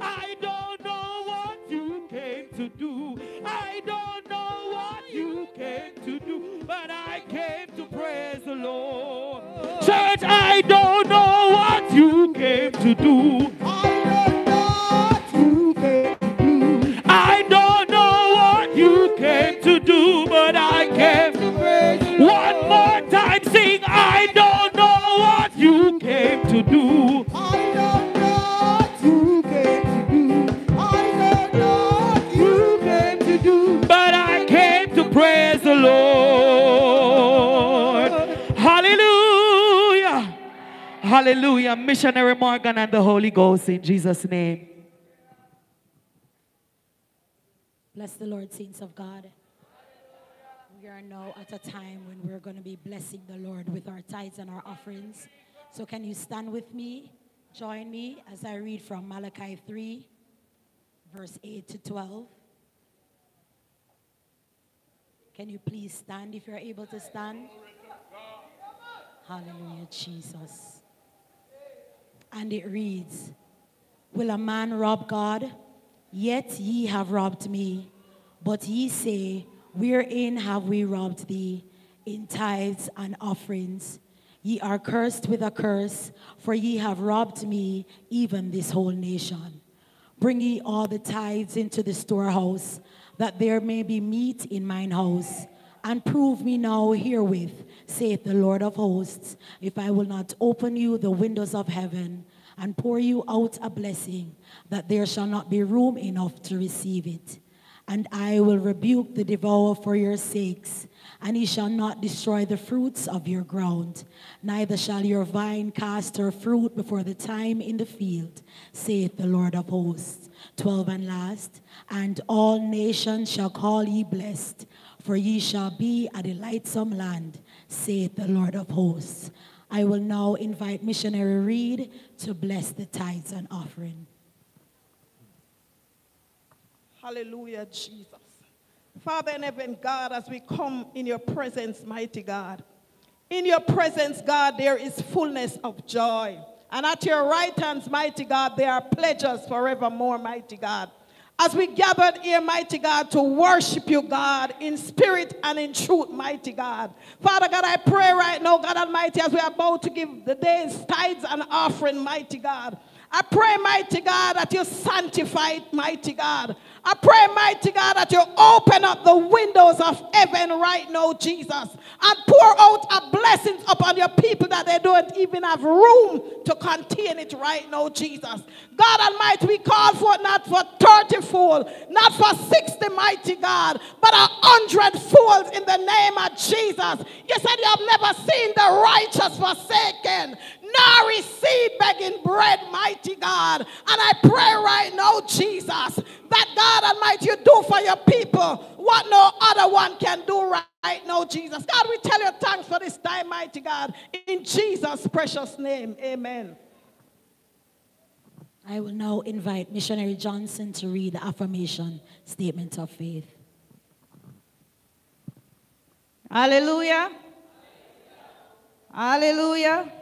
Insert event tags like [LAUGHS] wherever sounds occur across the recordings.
I don't know what you came to do. I don't know what you came to do, but I came to praise the Lord. Church, I don't know what you came to do. Hallelujah. Missionary Morgan and the Holy Ghost in Jesus' name. Bless the Lord, saints of God. We are now at a time when we're going to be blessing the Lord with our tithes and our offerings. So, can you stand with me? Join me as I read from Malachi 3, verse 8 to 12. Can you please stand if you're able to stand? Hallelujah, Jesus. And it reads Will a man rob God? Yet ye have robbed me. But ye say, Wherein have we robbed thee? In tithes and offerings. Ye are cursed with a curse, for ye have robbed me, even this whole nation. Bring ye all the tithes into the storehouse, that there may be meat in mine house. And prove me now herewith, saith the Lord of hosts, if I will not open you the windows of heaven and pour you out a blessing, that there shall not be room enough to receive it. And I will rebuke the devourer for your sakes, and he shall not destroy the fruits of your ground, neither shall your vine cast her fruit before the time in the field, saith the Lord of hosts. Twelve and last, and all nations shall call ye blessed, for ye shall be a delightsome land, saith the Lord of hosts. I will now invite Missionary Reed to bless the tithes and offering. Hallelujah, Jesus. Father in heaven, God, as we come in your presence, mighty God. In your presence, God, there is fullness of joy. And at your right hands, mighty God, there are pleasures forevermore, mighty God. As we gathered here, mighty God, to worship you, God, in spirit and in truth, mighty God. Father God, I pray right now, God Almighty, as we are about to give the day's tithes and offering, mighty God. I pray, mighty God, that you sanctify it, mighty God. I pray, mighty God, that you open up the windows of heaven right now, Jesus, and pour out a blessings upon your people that they don't even have room to contain it right now, Jesus. God Almighty, we call for not for 30 fold, not for 60, mighty God, but a hundred folds in the name of Jesus. You said you have never seen the righteous forsaken, nor his seed begging bread, mighty God. And I pray right now, Jesus, that God Almighty, you do for your people what no other one can do right, right now, Jesus. God, we tell you thanks for this time, mighty God. In Jesus' precious name, amen. I will now invite Missionary Johnson to read the affirmation statement of faith. Hallelujah. Hallelujah.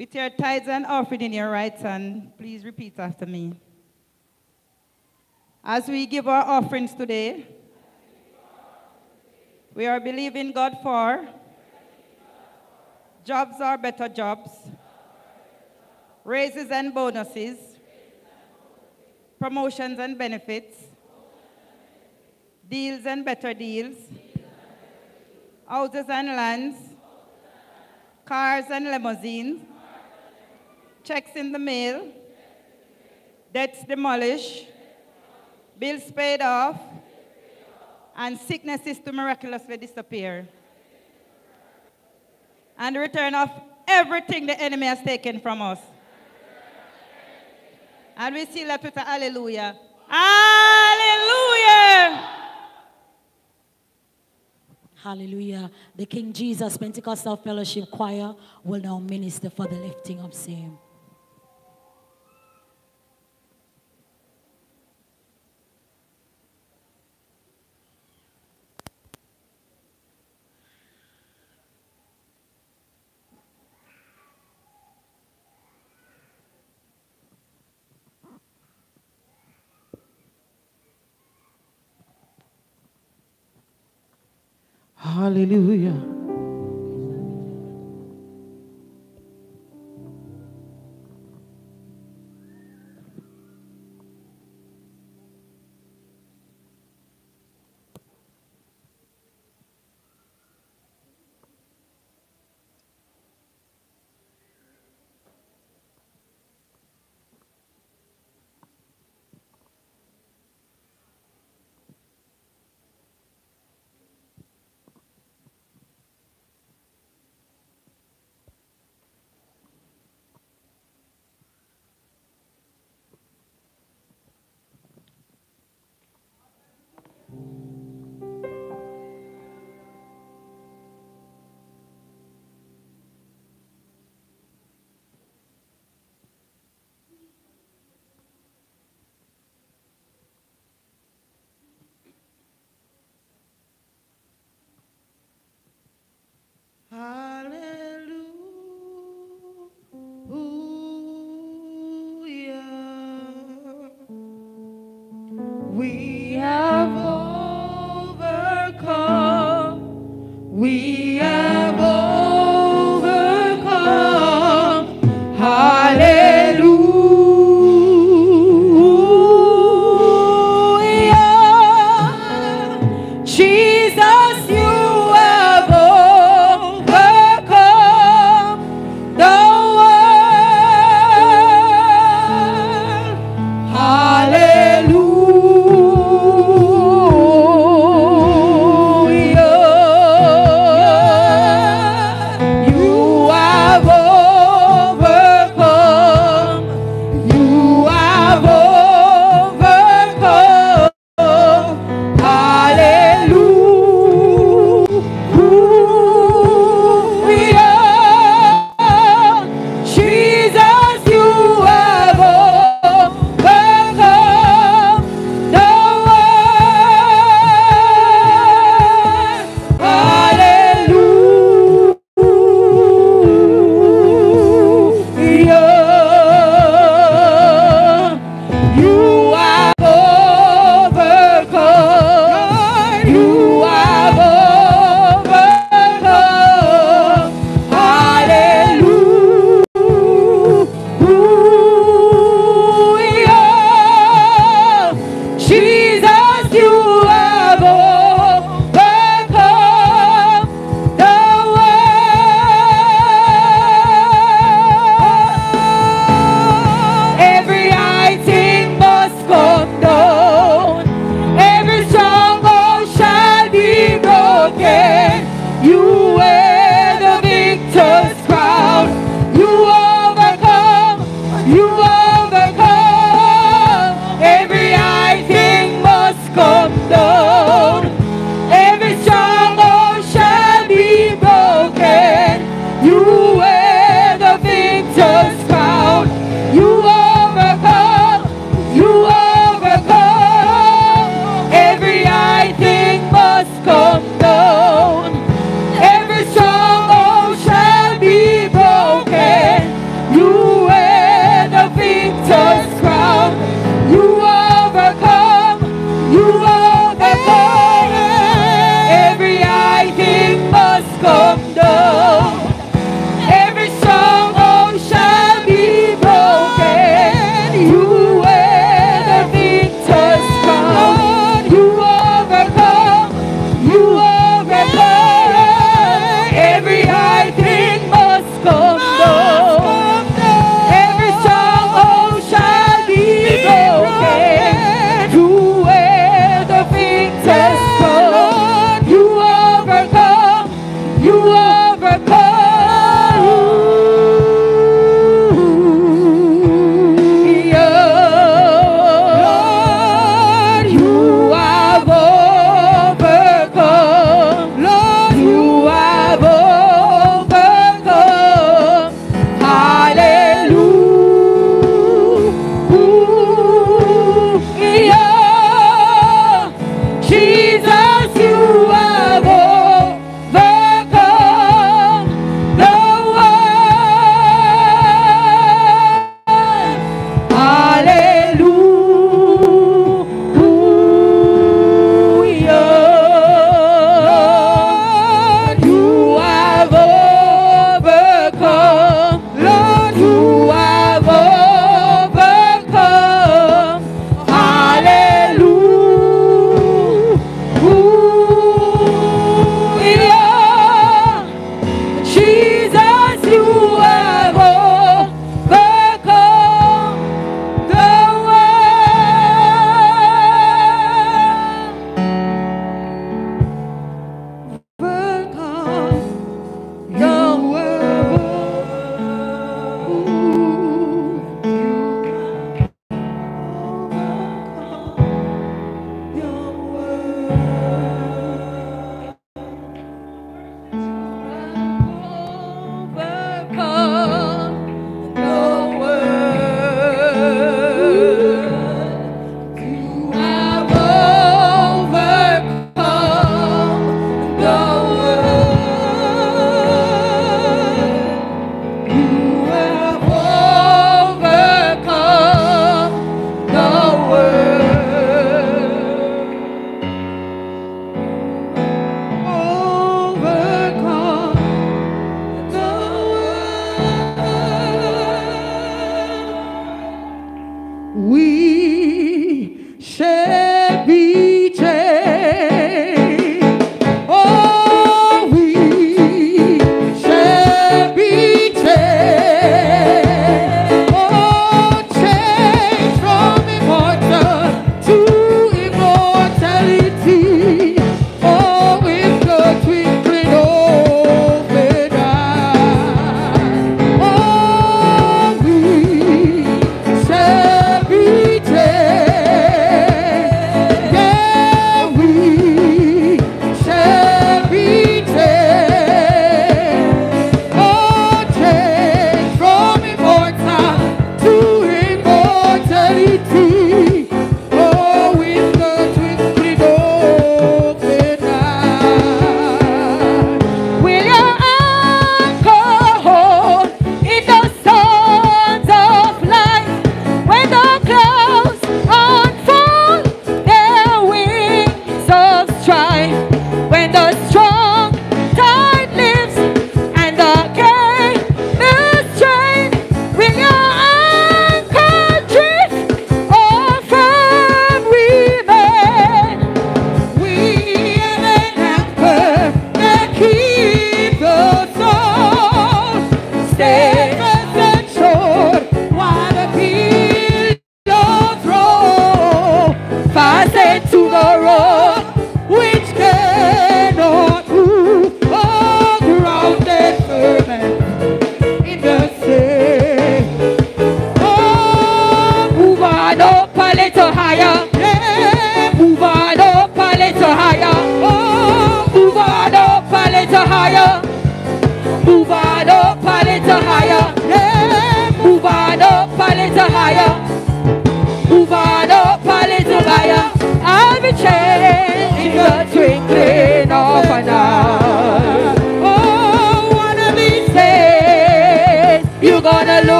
With your tithes and offering in your right hand, please repeat after me. As we give our offerings today, we are believing God for jobs are better jobs, raises and bonuses, promotions and benefits, deals and better deals, houses and lands, cars and limousines, checks in the mail, debts demolished, bills paid off, and sicknesses to miraculously disappear. And the return of everything the enemy has taken from us. And we seal that with a hallelujah. Hallelujah! Hallelujah. The King Jesus Pentecostal Fellowship Choir will now minister for the lifting of same. Hallelujah.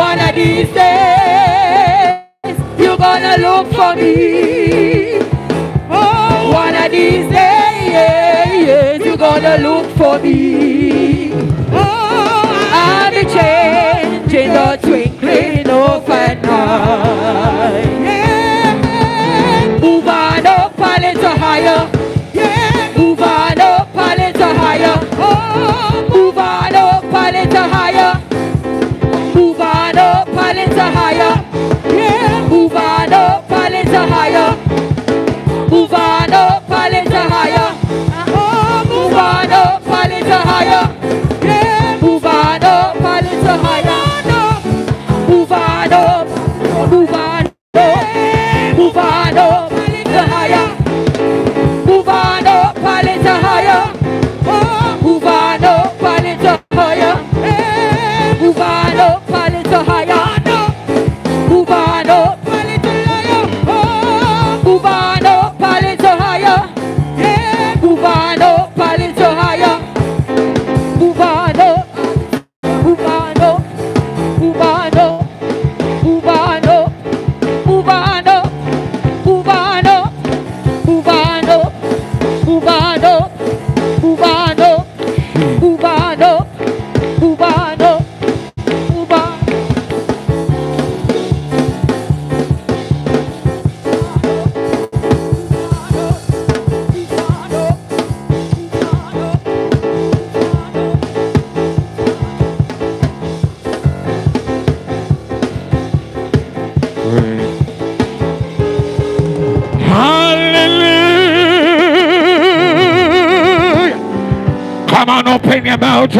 One of these days, you're gonna look for me. Oh, one of these days, you're gonna look for me. Oh, I'll be changing the twinkling of an eye.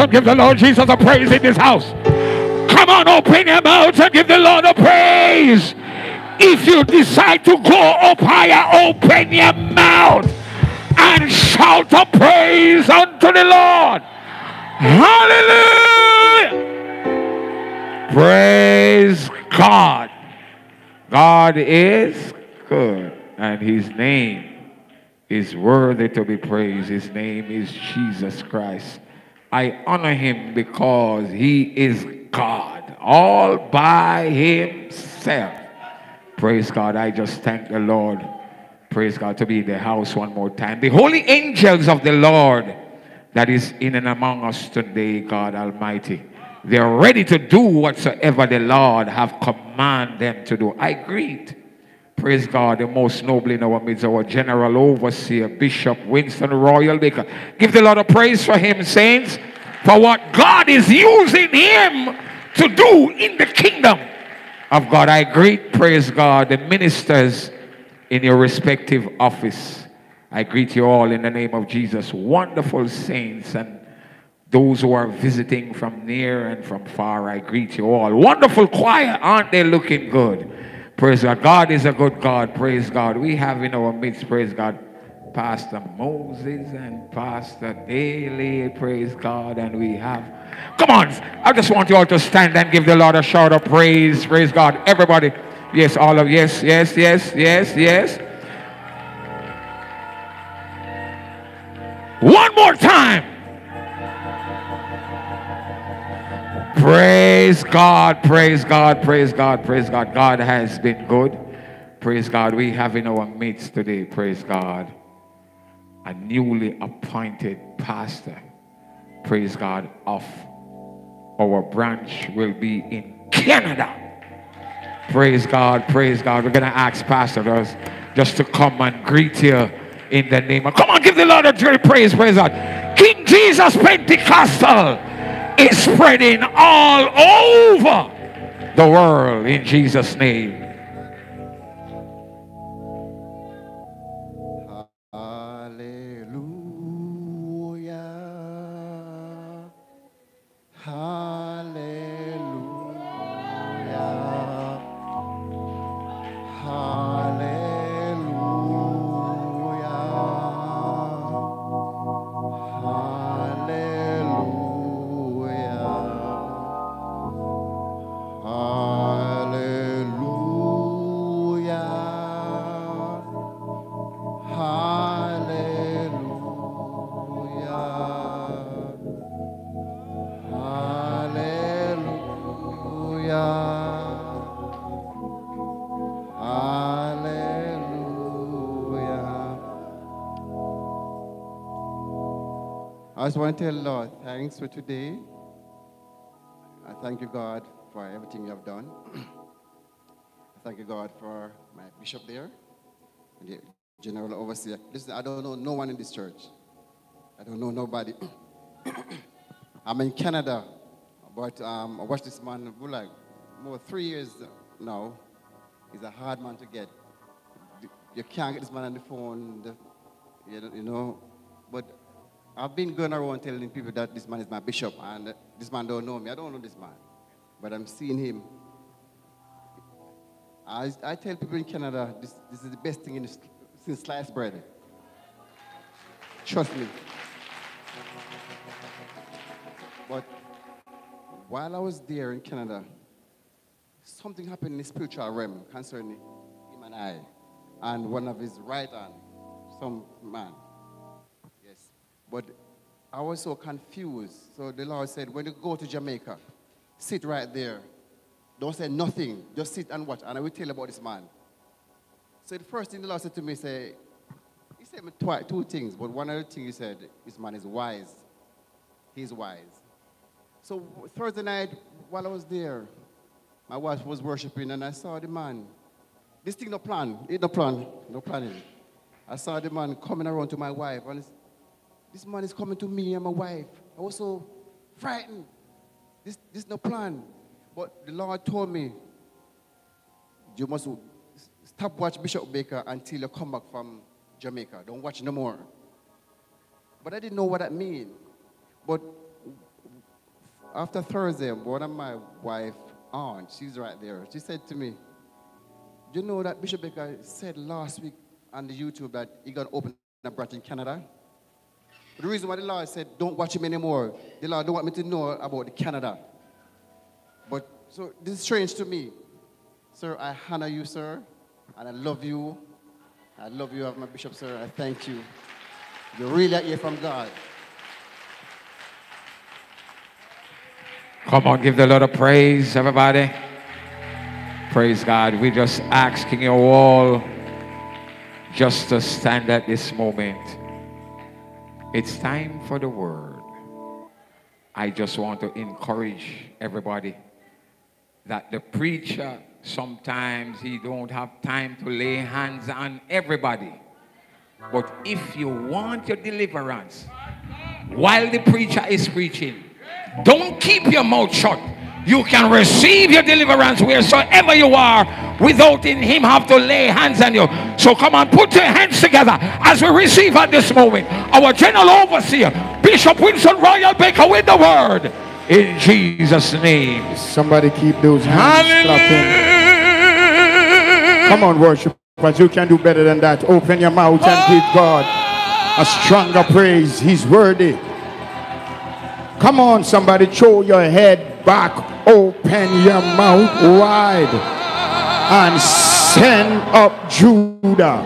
And give the Lord Jesus a praise in this house. Come on, open your mouth and give the Lord a praise. If you decide to go up higher, open your mouth and shout a praise unto the Lord. Hallelujah. Praise God. God is good, and his name is worthy to be praised. His name is Jesus Christ. I honor him because he is God all by himself. Praise God. I just thank the Lord. Praise God to be in the house one more time. The holy angels of the Lord that is in and among us today, God Almighty. They're ready to do whatsoever the Lord have commanded them to do. I greet, praise God, the most noble in our midst, our general overseer, Bishop Winston Royal Baker. Give the Lord a praise for him, saints, for what God is using him to do in the kingdom of God. I greet, praise God, the ministers in your respective office. I greet you all in the name of Jesus, wonderful saints and those who are visiting from near and from far, I greet you all. Wonderful choir, aren't they looking good? Praise God. God is a good God. Praise God. We have in our midst, praise God, Pastor Moses and Pastor Daly. Praise God. And we have, come on, I just want you all to stand and give the Lord a shout of praise. Praise God. Everybody. Yes, all of yes, yes, yes, yes, yes. One more time. Praise God, praise God, praise God, praise God. God has been good. Praise God. We have in our midst today, praise God, a newly appointed pastor. Praise God, of our branch will be in Canada. Praise God, praise God. We're going to ask pastors just to come and greet you in the name of. Come on, give the Lord a great praise, praise God. King Jesus Pentecostal is spreading all over the world in Jesus' name. I just want to tell Lord thanks for today. I thank you, God, for everything you have done. [CLEARS THROAT] I thank you, God, for my bishop there, the general overseer. Listen, I don't know no one in this church. I don't know nobody. [CLEARS THROAT] I'm in Canada, but um, I watched this man for like more three years now. He's a hard man to get. You can't get this man on the phone, the, you know. But I've been going around telling people that this man is my bishop, and this man don't know me. I don't know this man, but I'm seeing him. I, I tell people in Canada, this, this is the best thing in since sliced bread. Trust me. But while I was there in Canada, something happened in the spiritual realm concerning him and I, and one of his right hand, some man. But I was so confused. So the Lord said, when you go to Jamaica, sit right there. Don't say nothing. Just sit and watch. And I will tell you about this man. So the first thing the Lord said to me, say, he said twi- two things, but one other thing he said, this man is wise. He's wise. So Thursday night, while I was there, my wife was worshiping and I saw the man. This thing no plan, it no plan, no planning. I saw the man coming around to my wife and this man is coming to me and my wife. I was so frightened. This, this no plan. But the Lord told me, you must stop watch Bishop Baker until you come back from Jamaica. Don't watch no more. But I didn't know what that mean. But after Thursday, one of my wife aunt, she's right there. She said to me, "You know that Bishop Baker said last week on the YouTube that he gonna open a branch in Canada." The reason why the Lord said, "Don't watch him anymore," the Lord don't want me to know about the Canada. But so this is strange to me, sir. I honor you, sir, and I love you. I love you, as my bishop, sir. I thank you. You really are here from God. Come on, give the Lord a praise, everybody. Praise God. We're just asking you all just to stand at this moment. It's time for the word. I just want to encourage everybody that the preacher sometimes he don't have time to lay hands on everybody. But if you want your deliverance while the preacher is preaching, don't keep your mouth shut. You can receive your deliverance wheresoever you are without in him have to lay hands on you. So come on, put your hands together as we receive at this moment our general overseer, Bishop Winston Royal Baker with the word in Jesus' name. Somebody keep those hands clapping. Come on, worship. But you can do better than that. Open your mouth and give God a stronger praise. He's worthy. Come on, somebody, throw your head back. Open your mouth wide and send up Judah.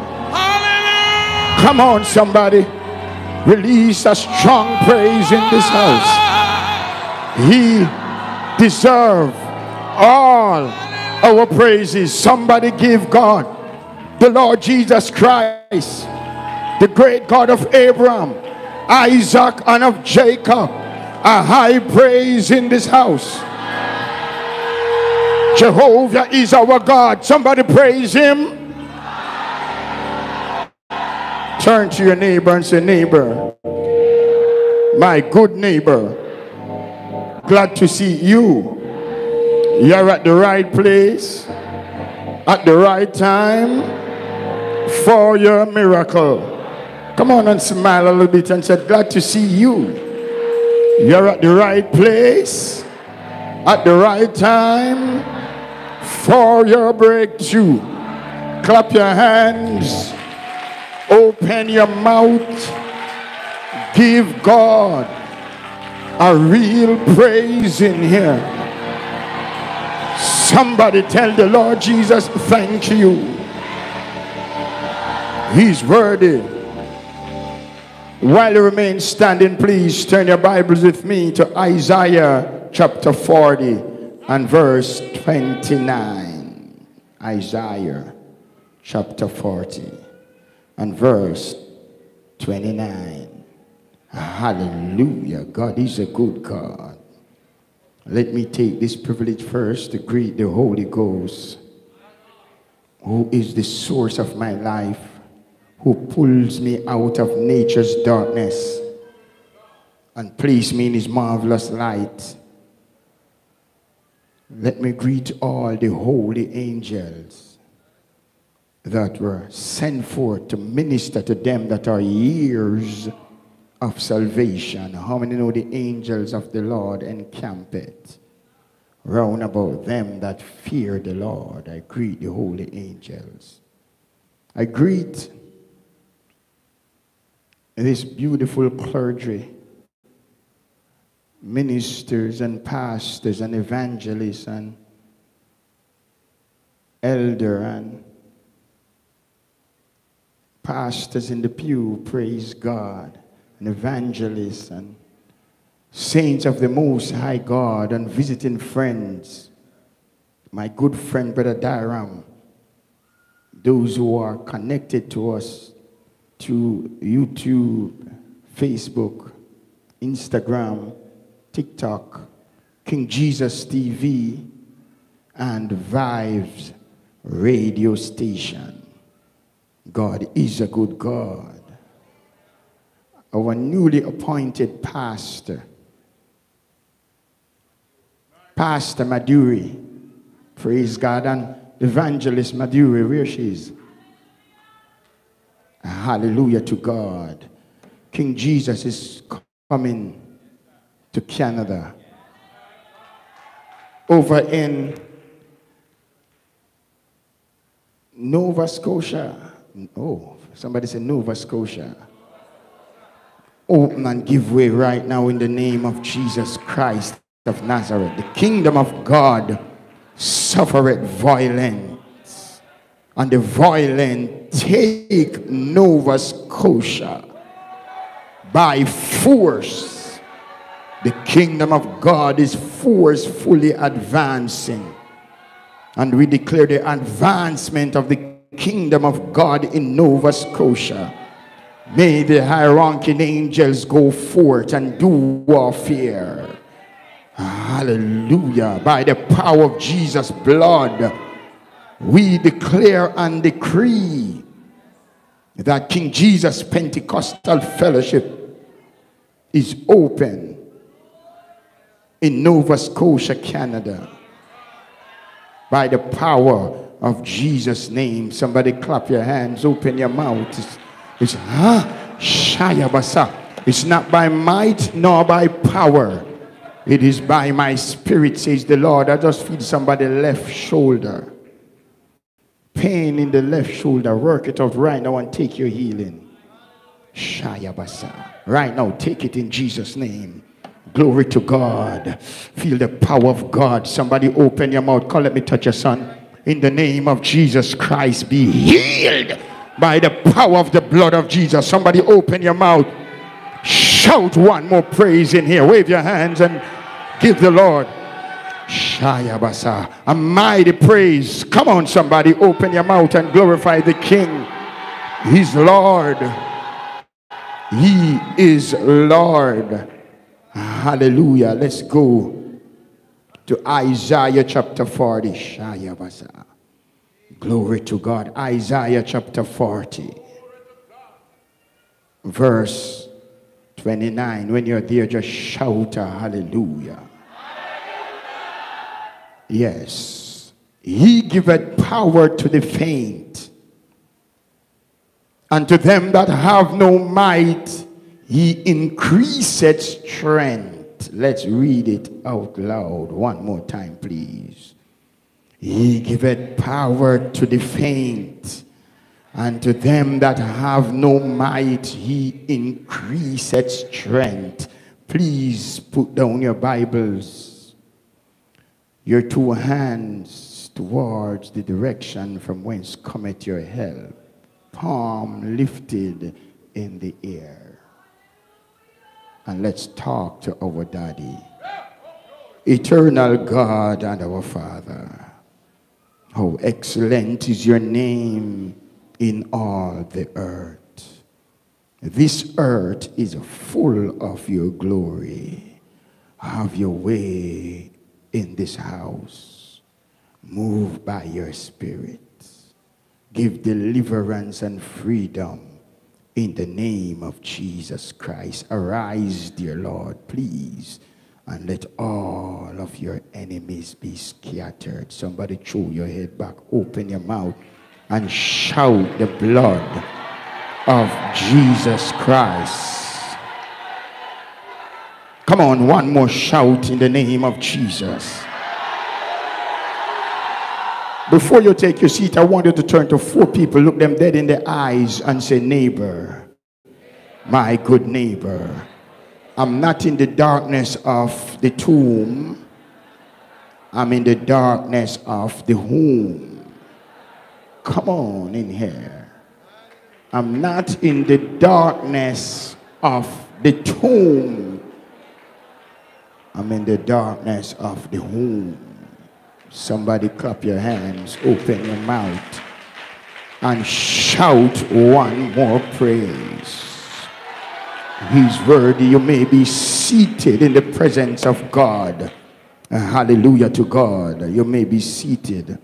Come on, somebody. Release a strong praise in this house. He deserve all our praises. Somebody give God the Lord Jesus Christ, the great God of Abraham, Isaac, and of Jacob, a high praise in this house. Jehovah is our God. Somebody praise him. Turn to your neighbor and say, Neighbor, my good neighbor, glad to see you. You're at the right place at the right time for your miracle. Come on and smile a little bit and say, Glad to see you. You're at the right place at the right time for your breakthrough. Clap your hands, open your mouth, give God a real praise in here. Somebody tell the Lord Jesus, thank you. He's worthy. While you remain standing, please turn your Bibles with me to Isaiah chapter 40 and verse 29. Isaiah chapter 40 and verse 29. Hallelujah. God is a good God. Let me take this privilege first to greet the Holy Ghost, who is the source of my life, who pulls me out of nature's darkness and place me in his marvelous light. Let me greet all the holy angels that were sent forth to minister to them that are years of salvation. How many know the angels of the Lord encamp it round about them that fear the Lord? I greet the holy angels. I greet this beautiful clergy, ministers and pastors and evangelists and elder and pastors in the pew, praise God, and evangelists and saints of the Most High God and visiting friends. My good friend, Brother Dairam, those who are connected to us to YouTube, Facebook, Instagram, TikTok, King Jesus TV, and Vibes radio station. God is a good God. Our newly appointed pastor, Pastor Maduri, praise God, and Evangelist Maduri, where she is. Hallelujah to God. King Jesus is coming to Canada. Over in Nova Scotia. Oh, somebody said Nova Scotia. Open and give way right now in the name of Jesus Christ of Nazareth. The kingdom of God suffereth violence, and the violent take Nova Scotia by force. The kingdom of God is forcefully advancing. And we declare the advancement of the kingdom of God in Nova Scotia. May the high ranking angels go forth and do warfare. Hallelujah. By the power of Jesus' blood, we declare and decree that King Jesus Pentecostal Fellowship is open in Nova Scotia, Canada. By the power of Jesus' name. Somebody clap your hands, open your mouth. It's, it's huh? Shayabasa. It's not by might nor by power. It is by my spirit, says the Lord. I just feel somebody left shoulder. Pain in the left shoulder. Work it out right now and take your healing. Shayabasa. Right now, take it in Jesus' name. Glory to God. Feel the power of God. Somebody open your mouth. Come, let me touch your son. In the name of Jesus Christ, be healed by the power of the blood of Jesus. Somebody open your mouth. Shout one more praise in here. Wave your hands and give the Lord Shayabasa. A mighty praise. Come on, somebody. Open your mouth and glorify the King. He's Lord. He is Lord. Hallelujah. Let's go to Isaiah chapter 40. Shayabasa. Glory to God. Isaiah chapter 40. Verse 29. When you're there, just shout a hallelujah. Yes. He giveth power to the faint, and to them that have no might, he increaseth strength. Let's read it out loud one more time, please. He giveth power to the faint, and to them that have no might, he increaseth strength. Please put down your Bibles, your two hands towards the direction from whence cometh your help, palm lifted in the air. And let's talk to our daddy, eternal God and our Father. How excellent is your name in all the earth. This earth is full of your glory. Have your way in this house. Move by your spirit. Give deliverance and freedom in the name of Jesus Christ. Arise, dear Lord, please, and let all of your enemies be scattered. Somebody throw your head back, open your mouth, and shout the blood of Jesus Christ. Come on, one more shout in the name of Jesus. Before you take your seat, I want you to turn to four people, look them dead in the eyes, and say, Neighbor, my good neighbor, I'm not in the darkness of the tomb, I'm in the darkness of the womb. Come on in here. I'm not in the darkness of the tomb. I'm in the darkness of the womb. Somebody clap your hands, open your mouth, and shout one more praise. He's worthy. You may be seated in the presence of God. Hallelujah to God. You may be seated.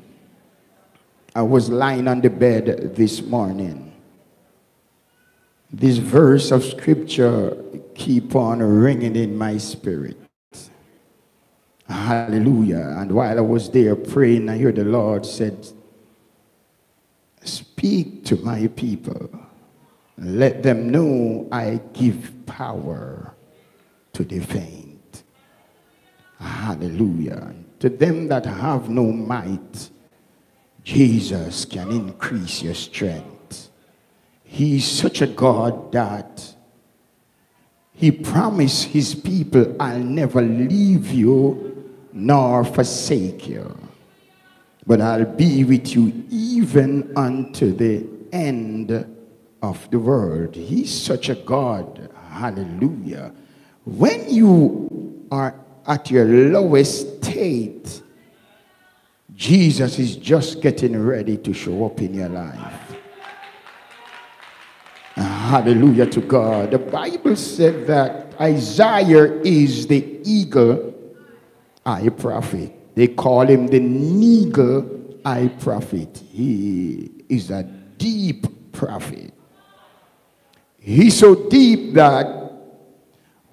I was lying on the bed this morning. This verse of scripture keep on ringing in my spirit. Hallelujah. And while I was there praying, I heard the Lord said, Speak to my people. Let them know I give power to the faint. Hallelujah. To them that have no might, Jesus can increase your strength. He's such a God that he promised his people, I'll never leave you nor forsake you. But I'll be with you even unto the end of the world. He's such a God. Hallelujah. When you are at your lowest state, Jesus is just getting ready to show up in your life. Hallelujah to God. The Bible said that Isaiah is the eagle eye prophet. They call him the Neagle eye prophet. He is a deep prophet. He's so deep that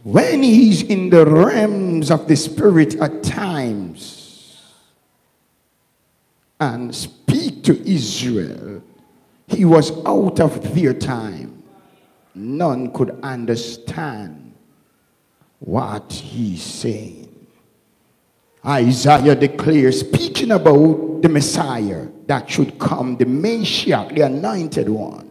when he's in the realms of the spirit at times and speak to Israel, he was out of their time. None could understand what he's saying. Isaiah declares, speaking about the Messiah that should come, the Messiah, the anointed one.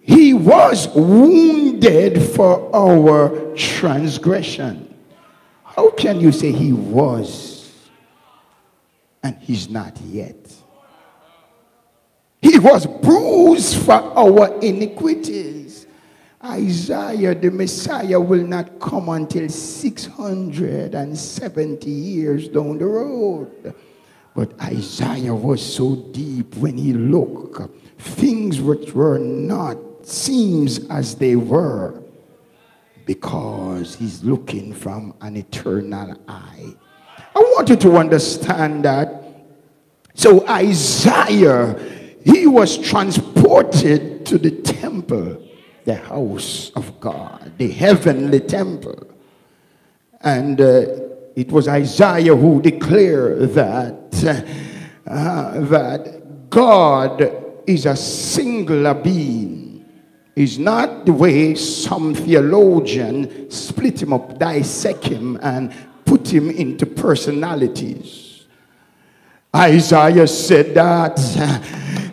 He was wounded for our transgression. How can you say he was and he's not yet? He was bruised for our iniquities. Isaiah, the Messiah, will not come until 670 years down the road. But Isaiah was so deep when he looked, things which were not seems as they were because he's looking from an eternal eye. I want you to understand that. So Isaiah, he was transported to the temple the house of God, the heavenly temple. And uh, it was Isaiah who declared that, uh, that God is a singular being. Is not the way some theologian split him up, dissect him, and put him into personalities. Isaiah said that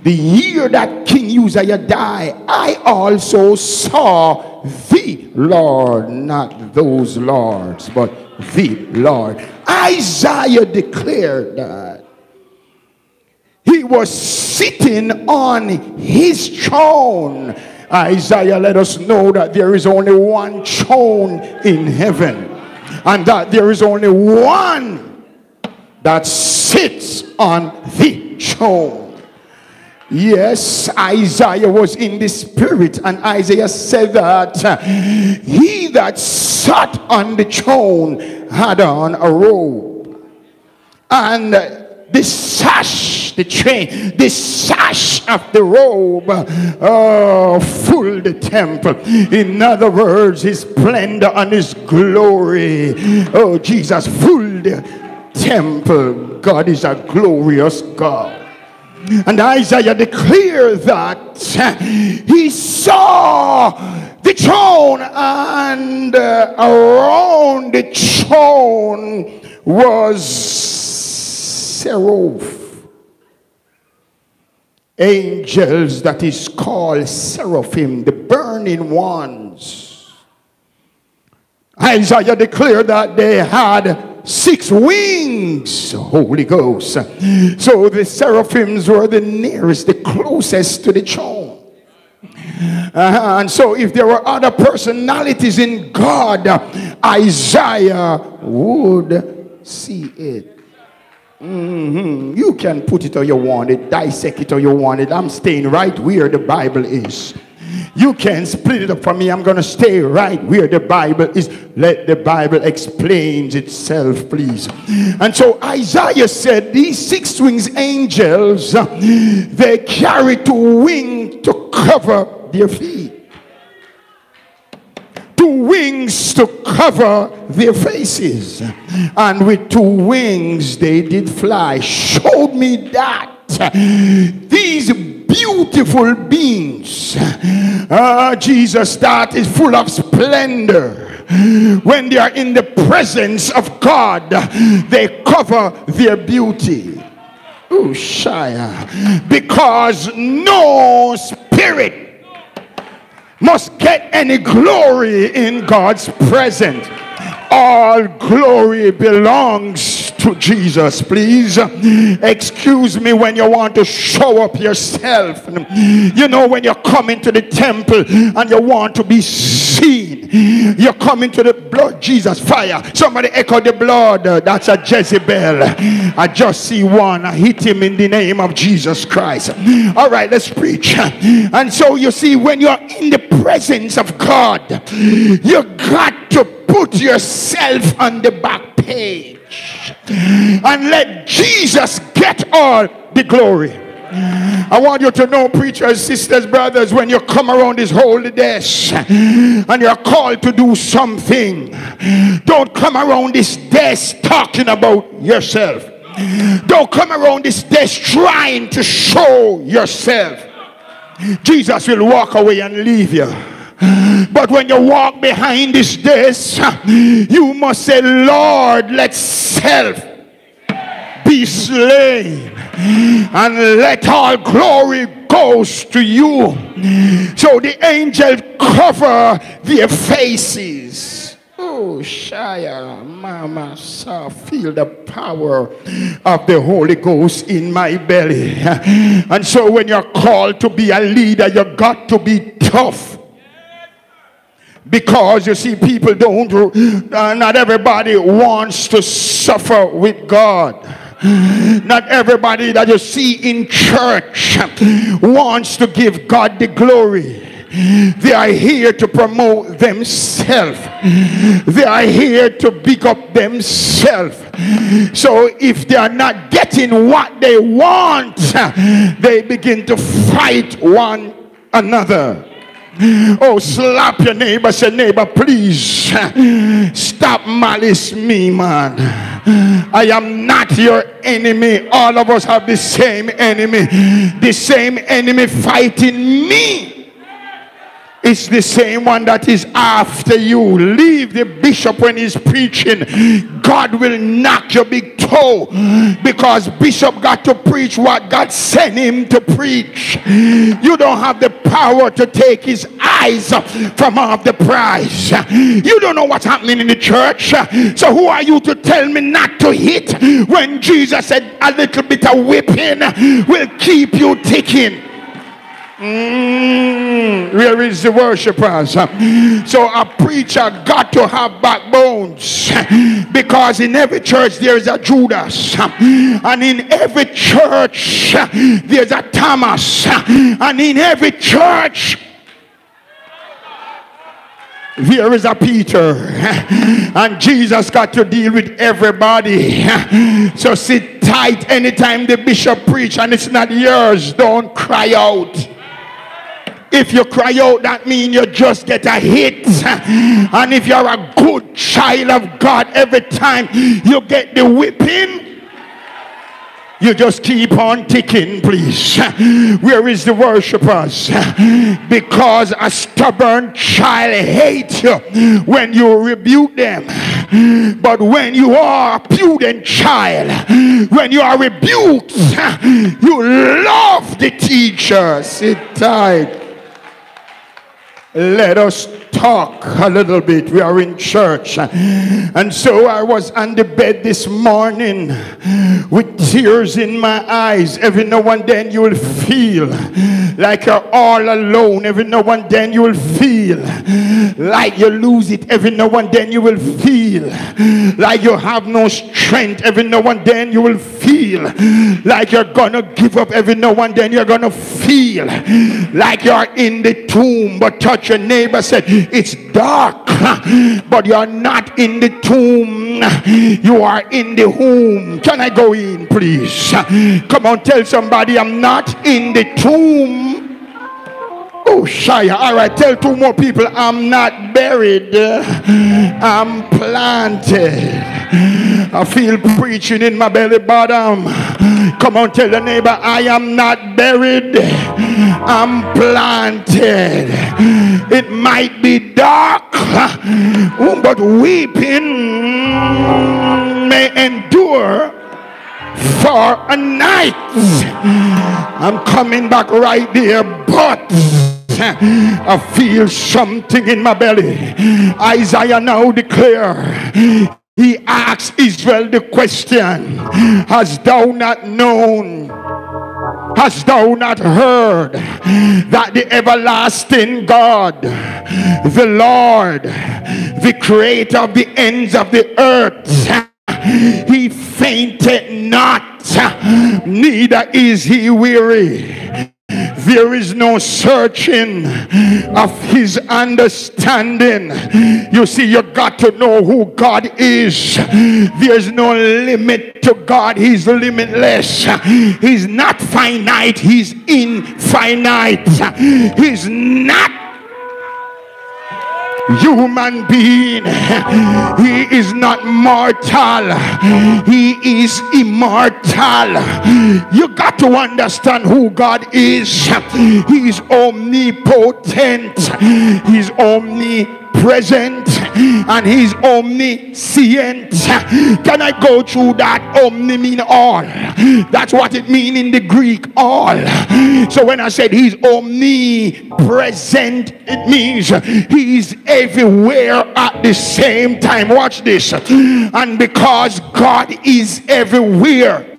the year that King Uzziah died, I also saw the Lord, not those lords, but the Lord. Isaiah declared that he was sitting on his throne. Isaiah let us know that there is only one throne in heaven, and that there is only one that sits on the throne. Yes, Isaiah was in the spirit, and Isaiah said that he that sat on the throne had on a robe, and the sash, the chain, the sash of the robe, uh, oh, full the temple. In other words, his splendor and his glory. Oh, Jesus, the temple. God is a glorious God. And Isaiah declared that he saw the throne and uh, around the throne was seraph. Angels that is called seraphim, the burning ones. Isaiah declared that they had six wings, Holy Ghost. So the seraphims were the nearest, the closest to the throne. Uh, and so, if there were other personalities in God, Isaiah would see it. Mm-hmm. You can put it or you want it, dissect it or you want it. I'm staying right where the Bible is. You can split it up for me. I'm going to stay right where the Bible is. Let the Bible explain itself, please. And so Isaiah said, These six wings angels, uh, they carry two wings to cover their feet. Two wings to cover their faces. And with two wings they did fly. Showed me that these beautiful beings. Uh, Jesus that is full of splendor. When they are in the presence of God, they cover their beauty. Oh, Shia. Because no spirit must get any glory in God's presence. All glory belongs to Jesus, please. Excuse me when you want to show up yourself. You know, when you're coming to the temple and you want to be seen, you're coming to the blood, Jesus, fire. Somebody echo the blood. That's a Jezebel. I just see one. I hit him in the name of Jesus Christ. All right, let's preach. And so you see, when you're in the presence of God, you got to put yourself on the back page [GASPS] and let Jesus get all the glory. I want you to know, preachers, sisters, brothers, when you come around this holy desk and you're called to do something, don't come around this desk talking about yourself. Don't come around this desk trying to show yourself. Jesus will walk away and leave you. But when you walk behind this desk, you must say, Lord, let self be slain and let all glory goes to you. So the angels cover their faces. Oh, Shia, Mama, so feel the power of the Holy Ghost in my belly. And so when you're called to be a leader, you've got to be tough. Because you see, people don't, uh, not everybody wants to suffer with God. Not everybody that you see in church wants to give God the glory. They are here to promote themselves. They are here to pick up themselves. So if they are not getting what they want, they begin to fight one another. Oh, slap your neighbor. Say, neighbor, please stop malice me, man. I am not your enemy. All of us have the same enemy. The same enemy fighting me. It's the same one that is after you. Leave the bishop when he's preaching. God will knock your big toe because bishop got to preach what God sent him to preach. You don't have the power to take his eyes from off the prize. You don't know what's happening in the church. So who are you to tell me not to hit when Jesus said a little bit of whipping will keep you ticking? Mm, where is the worshipers? So a preacher got to have backbones because in every church there is a Judas, and in every church there's a Thomas, and in every church there is a Peter, and Jesus got to deal with everybody. So sit tight anytime the bishop preach and it's not yours. Don't cry out. If you cry out, that means you just get a hit. And if you're a good child of God, every time you get the whipping, you just keep on ticking, please. Where is the worshipers? Because a stubborn child hates you when you rebuke them. But when you are a prudent child, when you are rebuked, you love the teacher. Sit tight. Let us talk a little bit. We are in church. And so I was on the bed this morning with tears in my eyes. Every now and then you will feel like you're all alone. Every now and then you will feel like you lose it. Every now and then you will feel like you have no strength. Every now and then you will feel like you're gonna give up. Every now and then you're gonna feel like you're in the tomb. But touch your neighbor said, It's dark, but you're not in the tomb. You are in the womb. Can I go in, please? Come on, tell somebody I'm not in the tomb. Oh, Shia. All right, tell two more people I'm not buried, I'm planted. I feel preaching in my belly bottom. Come on, tell the neighbor I am not buried, I'm planted. It might be dark, but weeping may endure for a night. I'm coming back right there, but I feel something in my belly. Isaiah now declare he asks Israel the question Hast thou not known? Hast thou not heard that the everlasting God, the Lord, the creator of the ends of the earth, he fainted not, neither is he weary. There is no searching of his understanding. You see, you got to know who God is. There's no limit to God, He's limitless. He's not finite, He's infinite. He's not human being. He is not mortal, he is immortal. You got to understand who God is. He's omnipotent, he's omnipresent and he's omniscient. Can I go through that? Omni mean all. That's what it mean in the Greek, all. So when I said he's omnipresent, it means he's everywhere at the same time. Watch this. And because God is everywhere,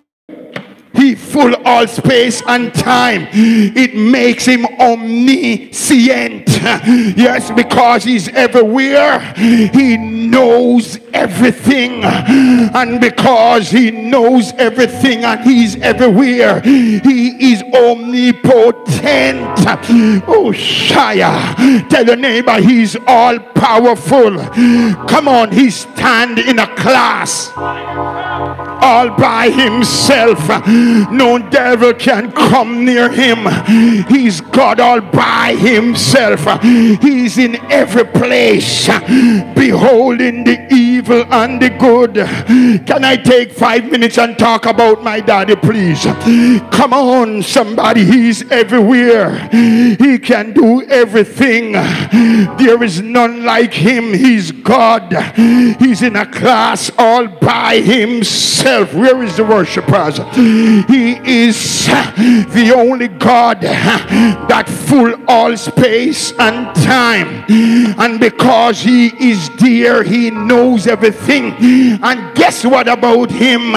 he full all space and time. It makes him omniscient. Yes, because he's everywhere. He knows everything. And because he knows everything and he's everywhere, he is omnipotent. Oh, Shia. Tell the neighbor he's all powerful. Come on, he stand in a class all by himself. No devil can come near him. He's God all by himself. He's in every place, beholding the evil and the good. Can I take five minutes and talk about my daddy, please? Come on, somebody. He's everywhere. He can do everything. There is none like him. He's God. He's in a class all by himself. Where is the worshipers? He is the only God that full all space and time. And because he is there, he knows everything. And guess what about him?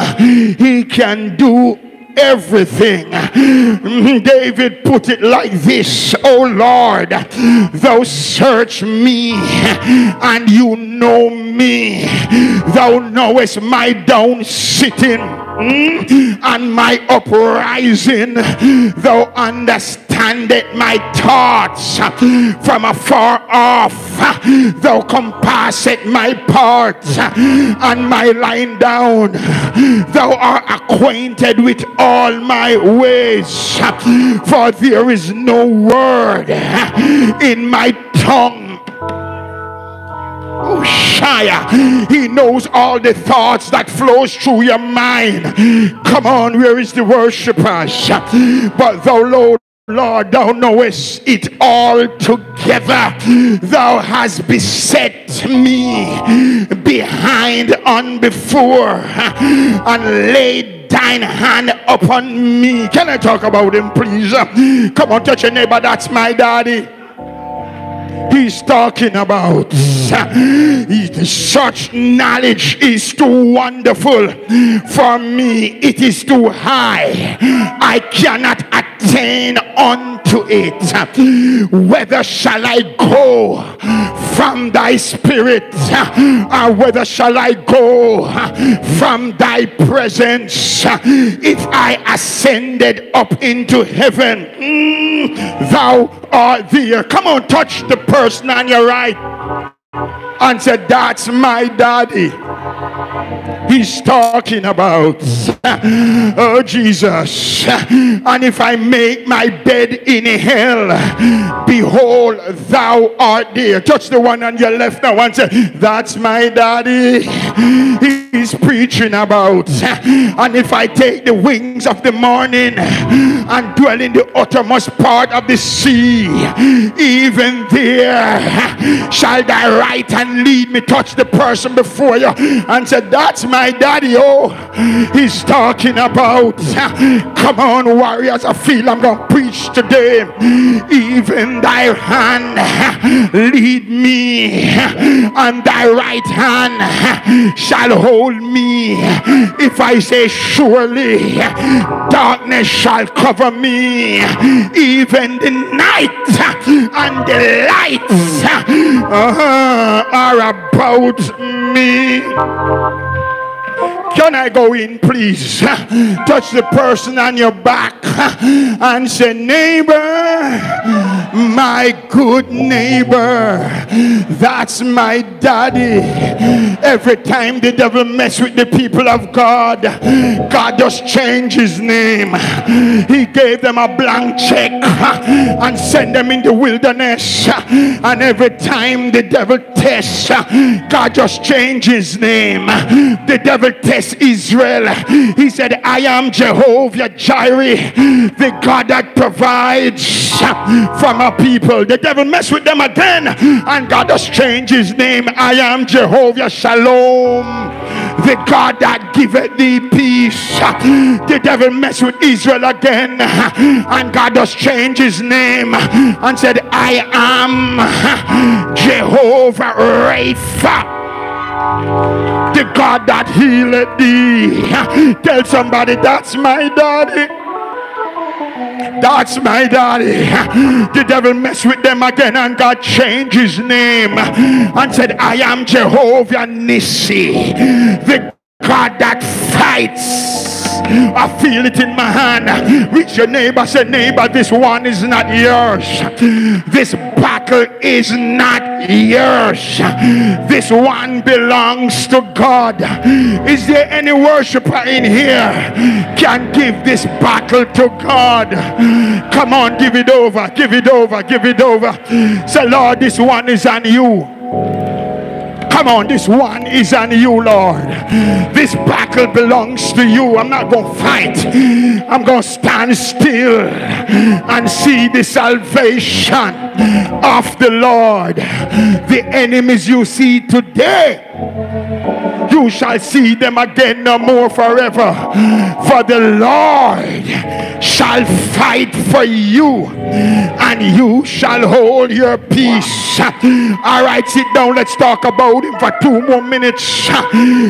He can do everything. Mm, David put it like this Oh Lord, thou search me and you know me. Thou knowest my down sitting and my uprising. Thou understandest my thoughts from afar off. Thou compassest my parts and my lying down. Thou art acquainted with all my ways, for there is no word in my tongue Oh, He knows all the thoughts that flows through your mind. Come on, where is the worshippers? But thou, Lord, Lord, thou knowest it all together. Thou hast beset me behind and before and laid thine hand upon me. Can I talk about him, please? Come on, touch your neighbor. That's my daddy he's talking about. Such knowledge is too wonderful for me. It is too high. I cannot attain unto it. Whether shall I go from thy spirit, or whether shall I go from thy presence? If I ascended up into heaven, mm, thou art there. Come on, touch the person on your right and said, That's my daddy. He's talking about, [LAUGHS] oh Jesus. And if I make my bed in hell, behold, thou art there. Touch the one on your left now and say, That's my daddy. He's preaching about. And if I take the wings of the morning and dwell in the uttermost part of the sea, even there shall thy right hand lead me. Touch the person before you and say, That's my daddy. Oh, he's talking about. Come on, warriors. I feel I'm going to preach today. Even thy hand lead me, and thy right hand shall hold me. If I say, Surely darkness shall cover me, even the night and the lights uh, are about me. Can I go in, please? Touch the person on your back and say, Neighbor, my good neighbor, that's my daddy. Every time the devil mess with the people of God, God just changed his name. He gave them a blank check and sent them in the wilderness. And every time the devil tests, God just changed his name. The devil tests Israel. He said, I am Jehovah Jireh, the God that provides from people. The devil mess with them again, and God has changed his name. I am Jehovah Shalom, the God that giveth thee peace. The devil mess with Israel again, and God has changed his name and said, I am Jehovah Rapha the God that healed thee. Tell somebody that's my daddy. That's my daddy. The devil messed with them again and God changed his name and said, I am Jehovah Nissi, the God that fights. I feel it in my hand. Reach your neighbor, say, neighbor, this one is not yours. This battle is not yours. This one belongs to God. Is there any worshiper in here can give this battle to God? Come on, give it over, give it over, give it over. Say, Lord, this one is on you. Come on, this one is on you, Lord. This battle belongs to you. I'm not going to fight. I'm going to stand still and see the salvation of the Lord. The enemies you see today you shall see them again no more forever. For the Lord shall fight for you, and you shall hold your peace. All right, sit down. Let's talk about him for two more minutes.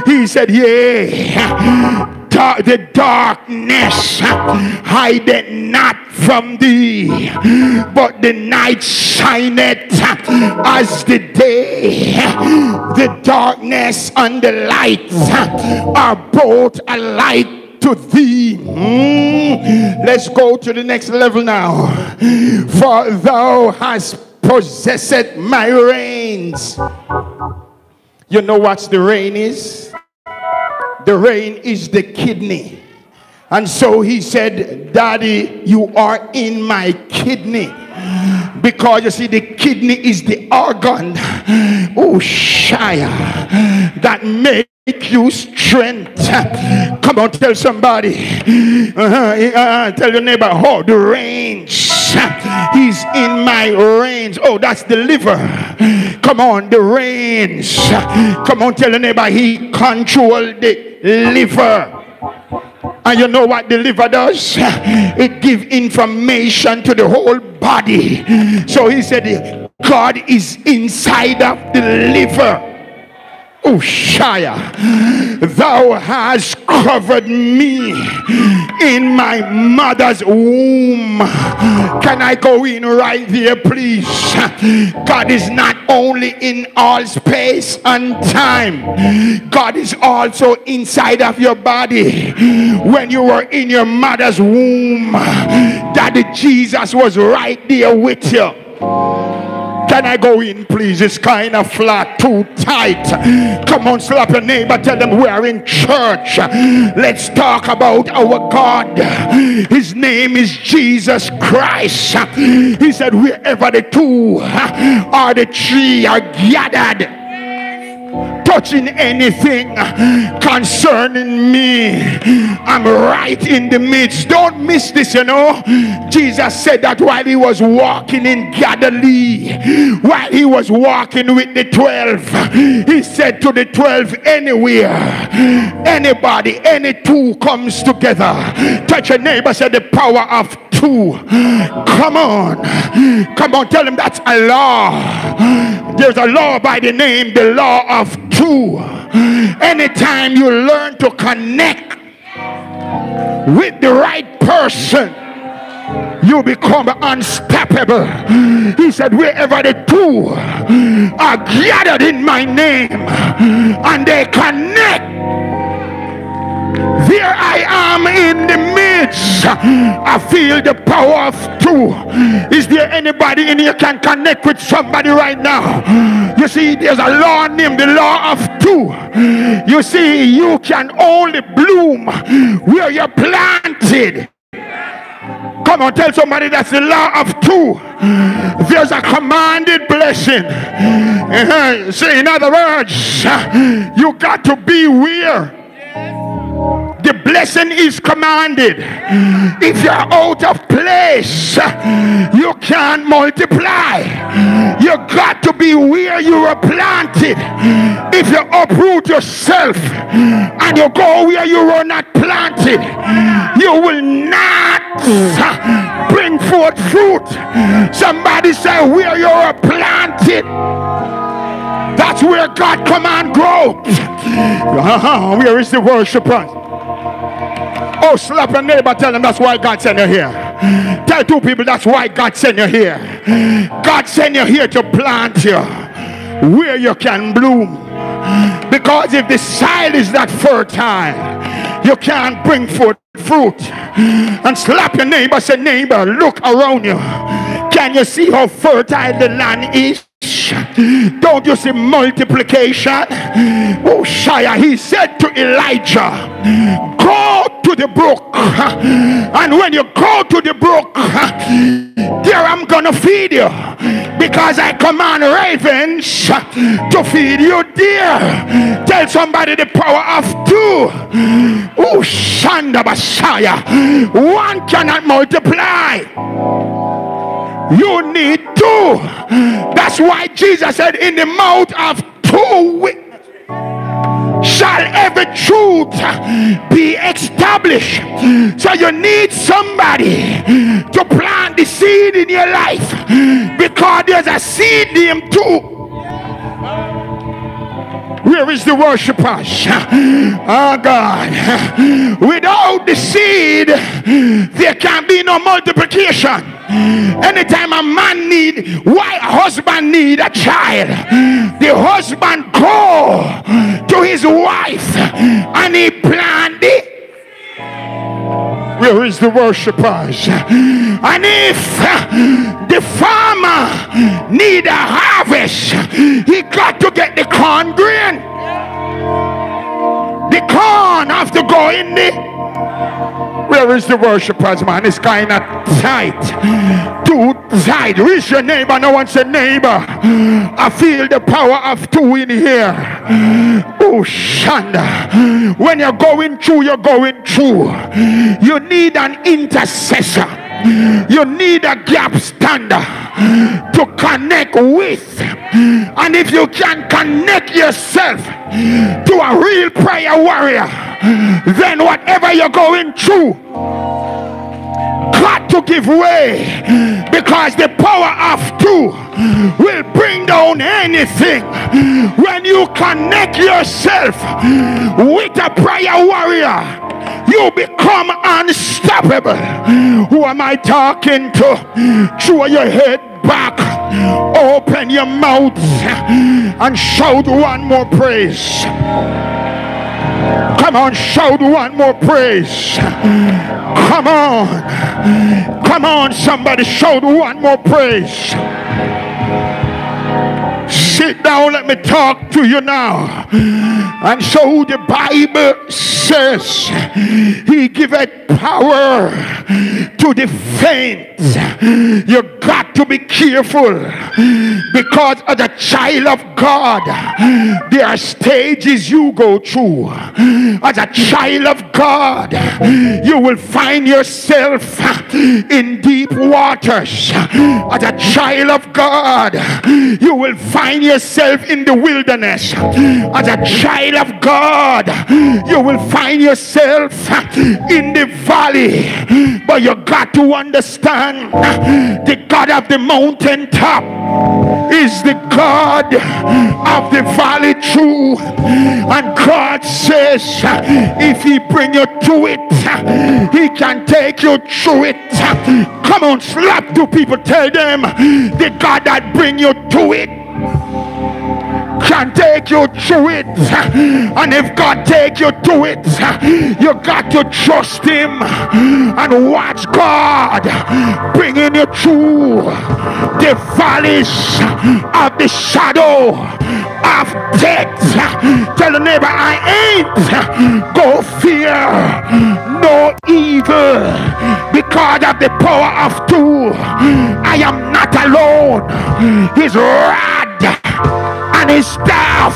He said, Yeah the darkness hideth not from thee, but the night shineth as the day. The darkness and the light are both alike to thee. Mm. Let's go to the next level now. For thou hast possessed my reins. You know what the rein is? The rein is the kidney. And so he said, Daddy, you are in my kidney. Because you see, the kidney is the organ, oh, Shia, that make you strength. Come on, tell somebody. Uh-huh, uh -huh, tell your neighbor, oh, the range. He's in my range. Oh, that's the liver. Come on, the range. Come on, tell neighbor, he control the liver. And you know what the liver does? It gives information to the whole body. So he said, God is inside of the liver. Ushaya, thou hast covered me in my mother's womb. Can I go in right there, please? God is not only in all space and time, God is also inside of your body. When you were in your mother's womb, Daddy Jesus was right there with you. Can I go in, please? It's kind of flat, too tight. Come on, slap your neighbor. Tell them we are in church. Let's talk about our God. His name is Jesus Christ. He said, wherever the two or the three are gathered touching anything concerning me. I'm right in the midst. Don't miss this, you know. Jesus said that while he was walking in Galilee, while he was walking with the 12, he said to the 12, anywhere, anybody, any two comes together. Touch your neighbor, said the power of two. Come on. Come on, tell him that's a law. There's a law by the name, the law of Anytime you learn to connect with the right person, you become unstoppable. He said, Wherever the two are gathered in my name and they connect, there I am in the midst. I feel the power of two. Is there anybody in here can connect with somebody right now? You see, there's a law named the law of two. You see, you can only bloom where you're planted. Come on, tell somebody that's the law of two. There's a commanded blessing. Uh-huh. So, in other words, you got to be where the blessing is commanded. If you're out of place, you can't multiply. You got to be where you were planted. If you uproot yourself and you go where you were not planted, you will not bring forth fruit. Somebody say, Where you are planted. That's where God command growth. [LAUGHS] Uh-huh. Where is the worshiper? Oh, slap your neighbor, tell them that's why God sent you here. Tell two people that's why God sent you here. God sent you here to plant you where you can bloom. Because if the soil is not fertile, you can't bring forth fruit. And slap your neighbor, say, neighbor, look around you. Can you see how fertile the land is? Don't you see multiplication? Oh, Shia, he said to Elijah, Go to the brook, and when you go to the brook, there I'm gonna feed you because I command ravens to feed you deer. Tell somebody the power of two. Oh, Shanda Messiah, one cannot multiply. You need two. That's why Jesus said, In the mouth of two shall every truth be established. So you need somebody to plant the seed in your life because there's a seed named two. Where is the worshipers? Oh God. Without the seed, there can be no multiplication. Anytime a man need, why a husband need a child? The husband go to his wife and he planned it. Where is the worshipers? And if the farmer need a harvest, he got to get the corn grain. The corn have to go in the where is the worshipers, man? It's kind of tight. Too tight. Reach your neighbor. No one said neighbor. I feel the power of two in here. Oh, Shanda. When you're going through, you're going through. You need an intercessor. You need a gap stander to connect with. And if you can connect yourself to a real prayer warrior, then whatever you're going through, got to give way because the power of two will bring down anything when you connect yourself with a prayer warrior you become unstoppable. Who am I talking to? Throw your head back, open your mouth, and shout one more praise. Come on, shout one more praise. Come on. Come on, somebody, shout one more praise. Sit down, let me talk to you now. And so the Bible says, He giveth power to the faint. You got to be careful because as a child of God, there are stages you go through. As a child of God, you will find yourself in deep waters. As a child of God, you will find yourself in the wilderness. As a child of God, you will find yourself in the valley. But you got to understand the God of the mountaintop is the God of the valley too. And God says, if He bring you to it, He can take you through it. Come on, slap two people. Tell them the God that bring you to it can take you through it. And if God take you to it, you got to trust him and watch God bringing you through the valleys of the shadow of death. Tell the neighbor, I ain't go fear no evil because of the power of two. I am not alone. His rod and his staff,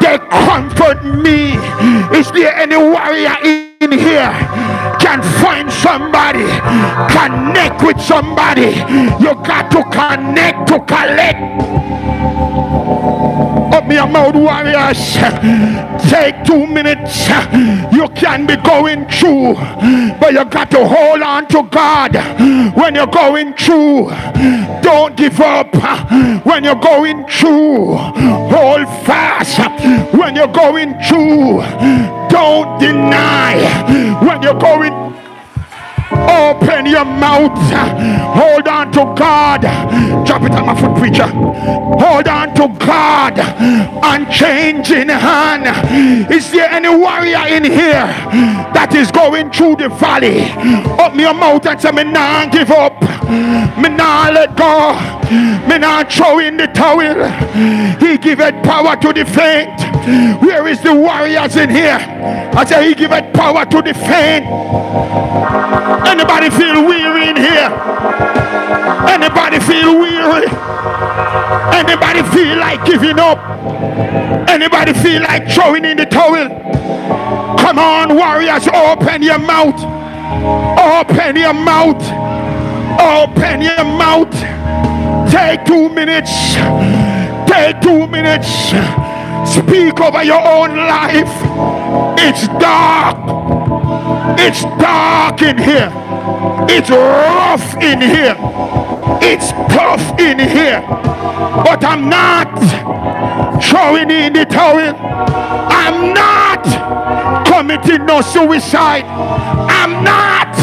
they comfort me. Is there any warrior in here? Can find somebody, connect with somebody. You got to connect to collect. Up your mouth, warriors. Take two minutes. You can be going through, but you got to hold on to God when you're going through. Don't give up when you're going through. Hold fast when you're going through. Don't deny when you're going Open your mouth. Hold on to God. Drop it on my foot, preacher. Hold on to God. Unchanging hand. Is there any warrior in here that is going through the valley? Open your mouth and say, Me nah give up. Me nah let go. Me nah throw in the towel. He giveth power to the faint. Where is the warriors in here? I say he giveth power to the faint. Anybody feel weary in here? Anybody feel weary? Anybody feel like giving up? Anybody feel like throwing in the towel? Come on, warriors, open your mouth. Open your mouth. Open your mouth. Take two minutes. Take two minutes. Speak over your own life. It's dark. It's dark in here. It's rough in here. It's tough in here. But I'm not throwing in the towel. I'm not committing no suicide. I'm not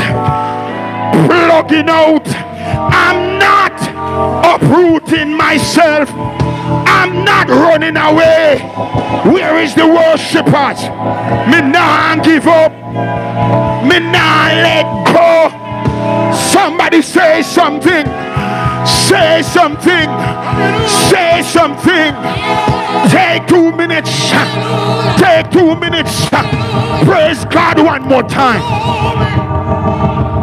plugging out. I'm not uprooting myself. I'm not running away. Where is the worshipers? Me nah give up. Me nah let go. Somebody say something. Say something. Say something. Take two minutes. Take two minutes. Praise God one more time.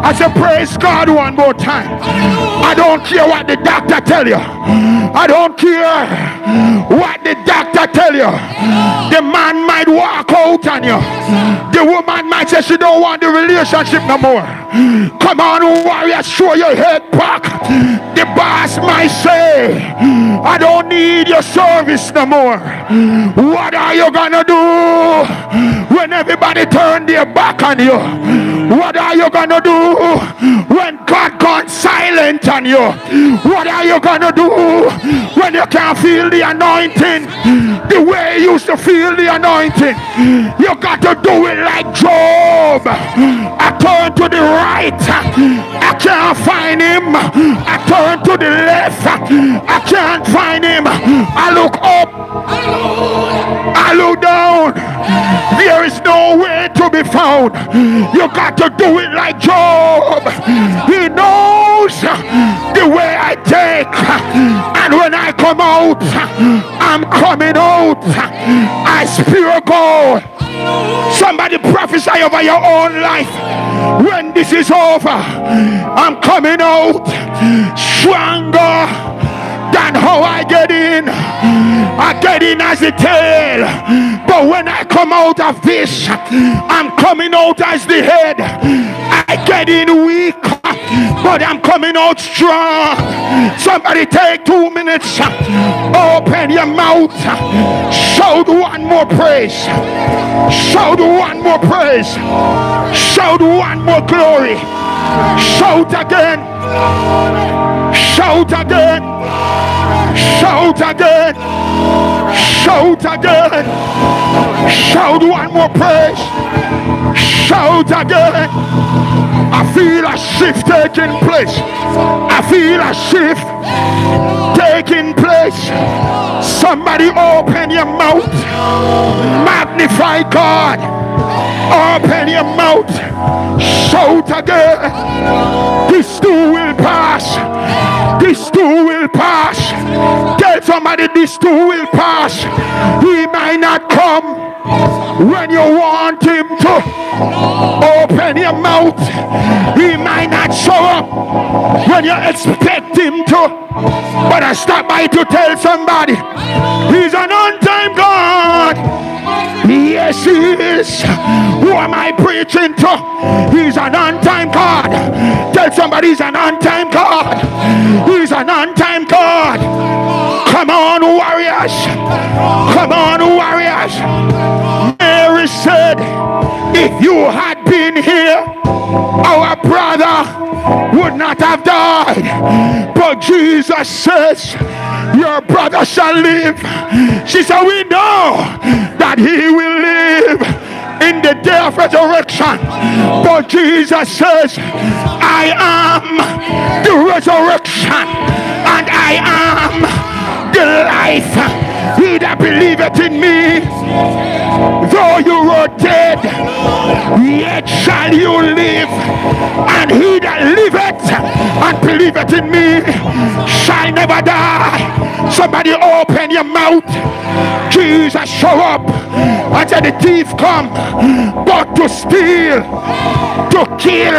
I said, praise God one more time. I don't care what the doctor tell you. I don't care what the doctor tell you. The man might walk out on you. The woman might say she don't want the relationship no more. Come on, warrior, show your head back. The boss might say, I don't need your service no more. What are you gonna do when everybody turn their back on you? What are you gonna do when God gone silent on you? What are you gonna do when you can't feel the anointing the way you used to feel the anointing? You got to do it like Job. I turn to the right, I can't find him. I turn to the left, I can't find him. I look up, I look down. There is no way to be found. You got to do it like Job. He knows the way I take. And come out, I'm coming out. I spear God. Somebody prophesy over your own life. When this is over, I'm coming out stronger than how I get in. I get in as a tail. But when I come out of this, I'm coming out as the head. I get in weak, but I'm coming out strong. Somebody take two minutes. Open your mouth. Shout one more praise. Shout one more praise. Shout one more glory. Shout again. Shout again. Shout again. Shout again. Shout one more praise. Shout again. I feel a shift taking place. I feel a shift taking place. Somebody open your mouth. Magnify God. Open your mouth. Shout again. This too will pass. This too will pass. Tell somebody this too will pass. He might not come when you want him to open your mouth he might not show up when you expect him to but i stop by to tell somebody he's an on-time god yes he is. Who am i preaching to? He's an on-time god. Tell somebody he's an on-time god. He's an on-time god. Come on warriors. Come on warriors. Mary said, if you had been here, brother would not have died. But Jesus says, your brother shall live. She said, we know that he will live in the day of resurrection. But Jesus says, I am the resurrection and I am the life. He that believeth in me, though you were dead, yet shall you live. And he that liveth and believeth in me shall never die. Somebody open your mouth. Jesus show up and said the thief come but to steal, to kill,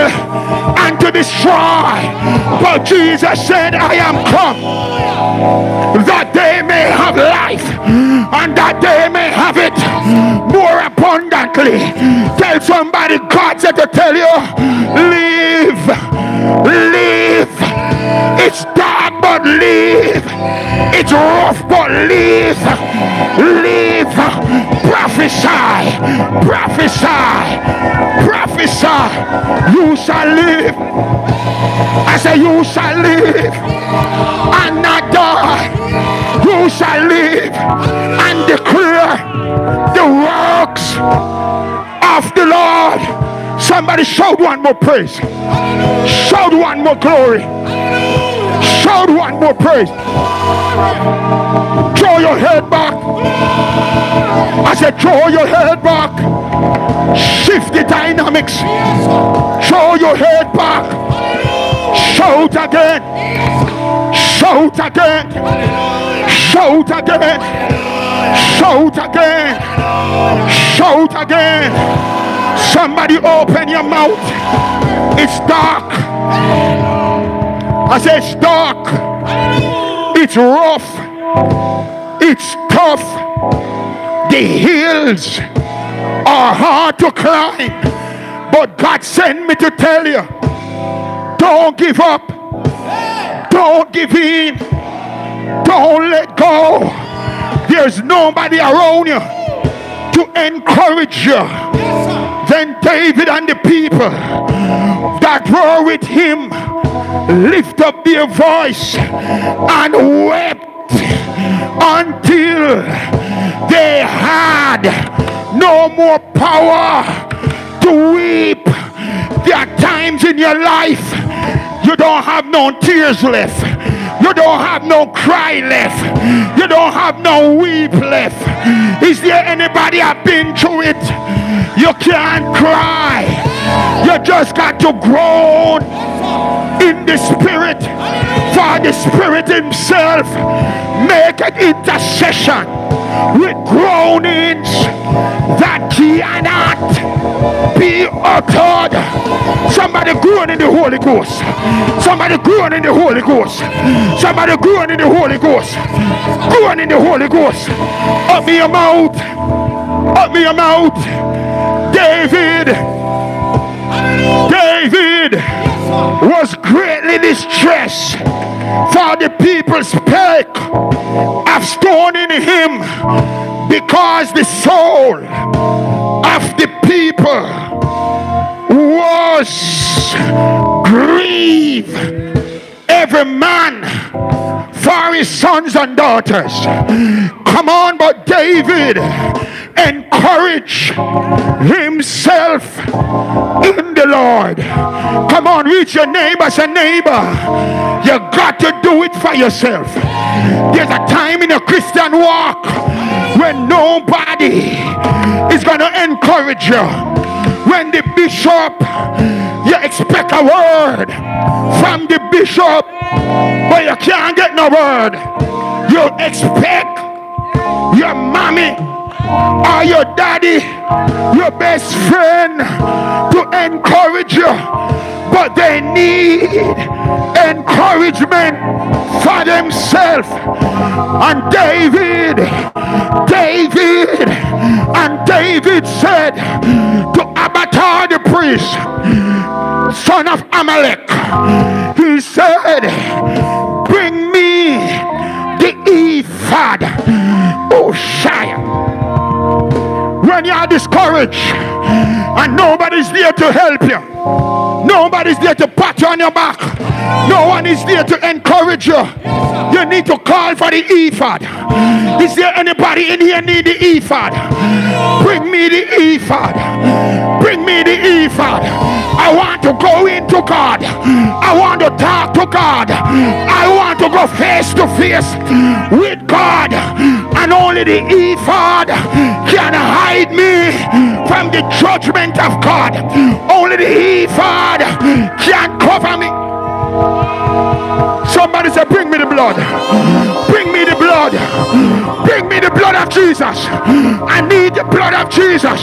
and to destroy. But Jesus said, I am come that they may have life and that they may have it more abundantly. Tell somebody God said to tell you, live, live. It's dark, but live. It's rough, but live. Live. Prophesy. Prophesy. Prophesy. You shall live. I say you shall live and not die. You shall live and declare the works of the Lord. Somebody shout one more praise. Shout one more glory. Shout one more praise. Throw your head back. I said, throw your head back. Shift the dynamics. Throw your head back. Shout again. Shout again. Shout again. Shout again. Shout again. Somebody open your mouth. It's dark. I say it's dark. It's rough. It's tough. The hills are hard to climb. But God sent me to tell you don't give up. Don't give in. Don't let go. There's nobody around you to encourage you. Then David and the people that were with him lift up their voice and wept until they had no more power to weep. There are times in your life you don't have no tears left. You don't have no cry left. You don't have no weep left. Is there anybody have been through it? You can't cry. You just got to groan in the spirit. For the spirit himself make an intercession with groanings that cannot be uttered. Somebody groan in the Holy Ghost. Somebody groan in the Holy Ghost. Somebody groan in the Holy Ghost. Groan in the Holy Ghost. Up me your mouth. Up me your mouth. David. David was greatly distressed. For the people spake of stoning him because the soul of the people was grieved. Every man for his sons and daughters. Come on but david encourage himself in the Lord. Come on, reach your neighbor, say neighbor, you got to do it for yourself. There's a time in a Christian walk when nobody is going to encourage you. When the bishop, you expect a word from the bishop, but you can't get no word. You expect your mommy or your daddy, your best friend to encourage you, but they need encouragement for themselves. And David, David, and David said to Abiathar the priest, son of Amalek, he said, Bring me the ephod. Oh, Shia when you are discouraged and nobody's there to help you, nobody's there to pat you on your back, no one is there to encourage you, you need to call for the ephod. Is there anybody in here need the ephod? Bring me the ephod. Bring me the ephod. I want to go into God. I want to talk to God. I want to go face to face with God. And only the ephod can hide me from the judgment of God. Only the ephod can cover me. Somebody say, Bring me the blood. Bring me the blood. Bring me the blood of Jesus. I need the blood of Jesus.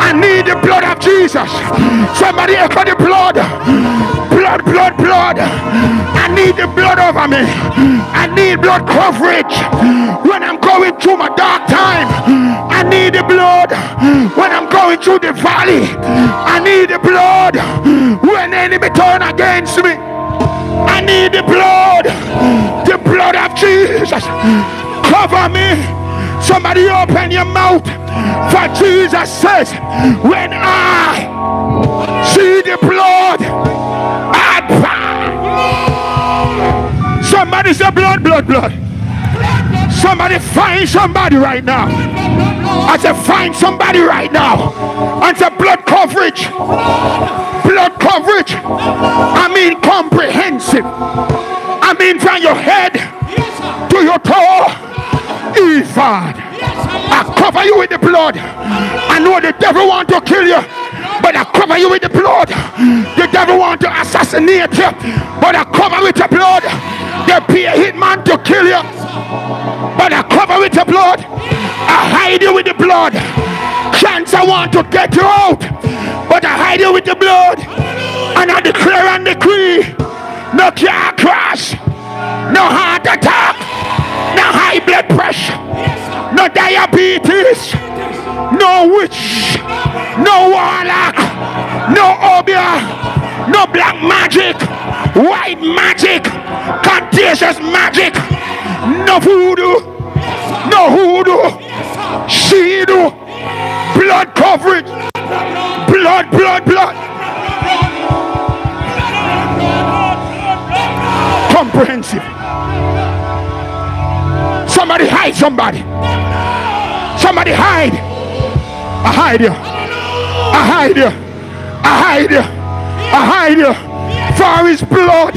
I need the blood of Jesus. Somebody echo the blood. Blood, blood, blood. I need the blood over me. I need blood coverage when I'm going through my dark time. I need the blood when I'm going through the valley. I need the blood when enemy turn against me. I need the blood, the blood of Jesus. Cover me. Somebody open your mouth. For Jesus says, when I see the blood, I Somebody say blood, blood, blood. Somebody find somebody right now. I said, find somebody right now. And say, blood coverage. Blood coverage. I mean, comprehensive. I mean, from your head to your toe. Ephod. I cover you with the blood. I know the devil want to kill you, but I cover you with the blood. The devil want to assassinate you, but I cover with the blood. There be a hitman to kill you, but I cover with the blood. I hide you with the blood. Cancer want to get you out, but I hide you with the blood. And I declare and decree, no car crash, no heart attack, no high blood pressure, diabetes, no witch, no warlock, no obeah, no black magic, white magic, contagious magic, no voodoo, no hoodoo, shido, blood coverage, blood, blood, blood. Comprehensive. Somebody hide somebody. Somebody hide. I hide you. I hide you. I hide you. I hide you. For his blood,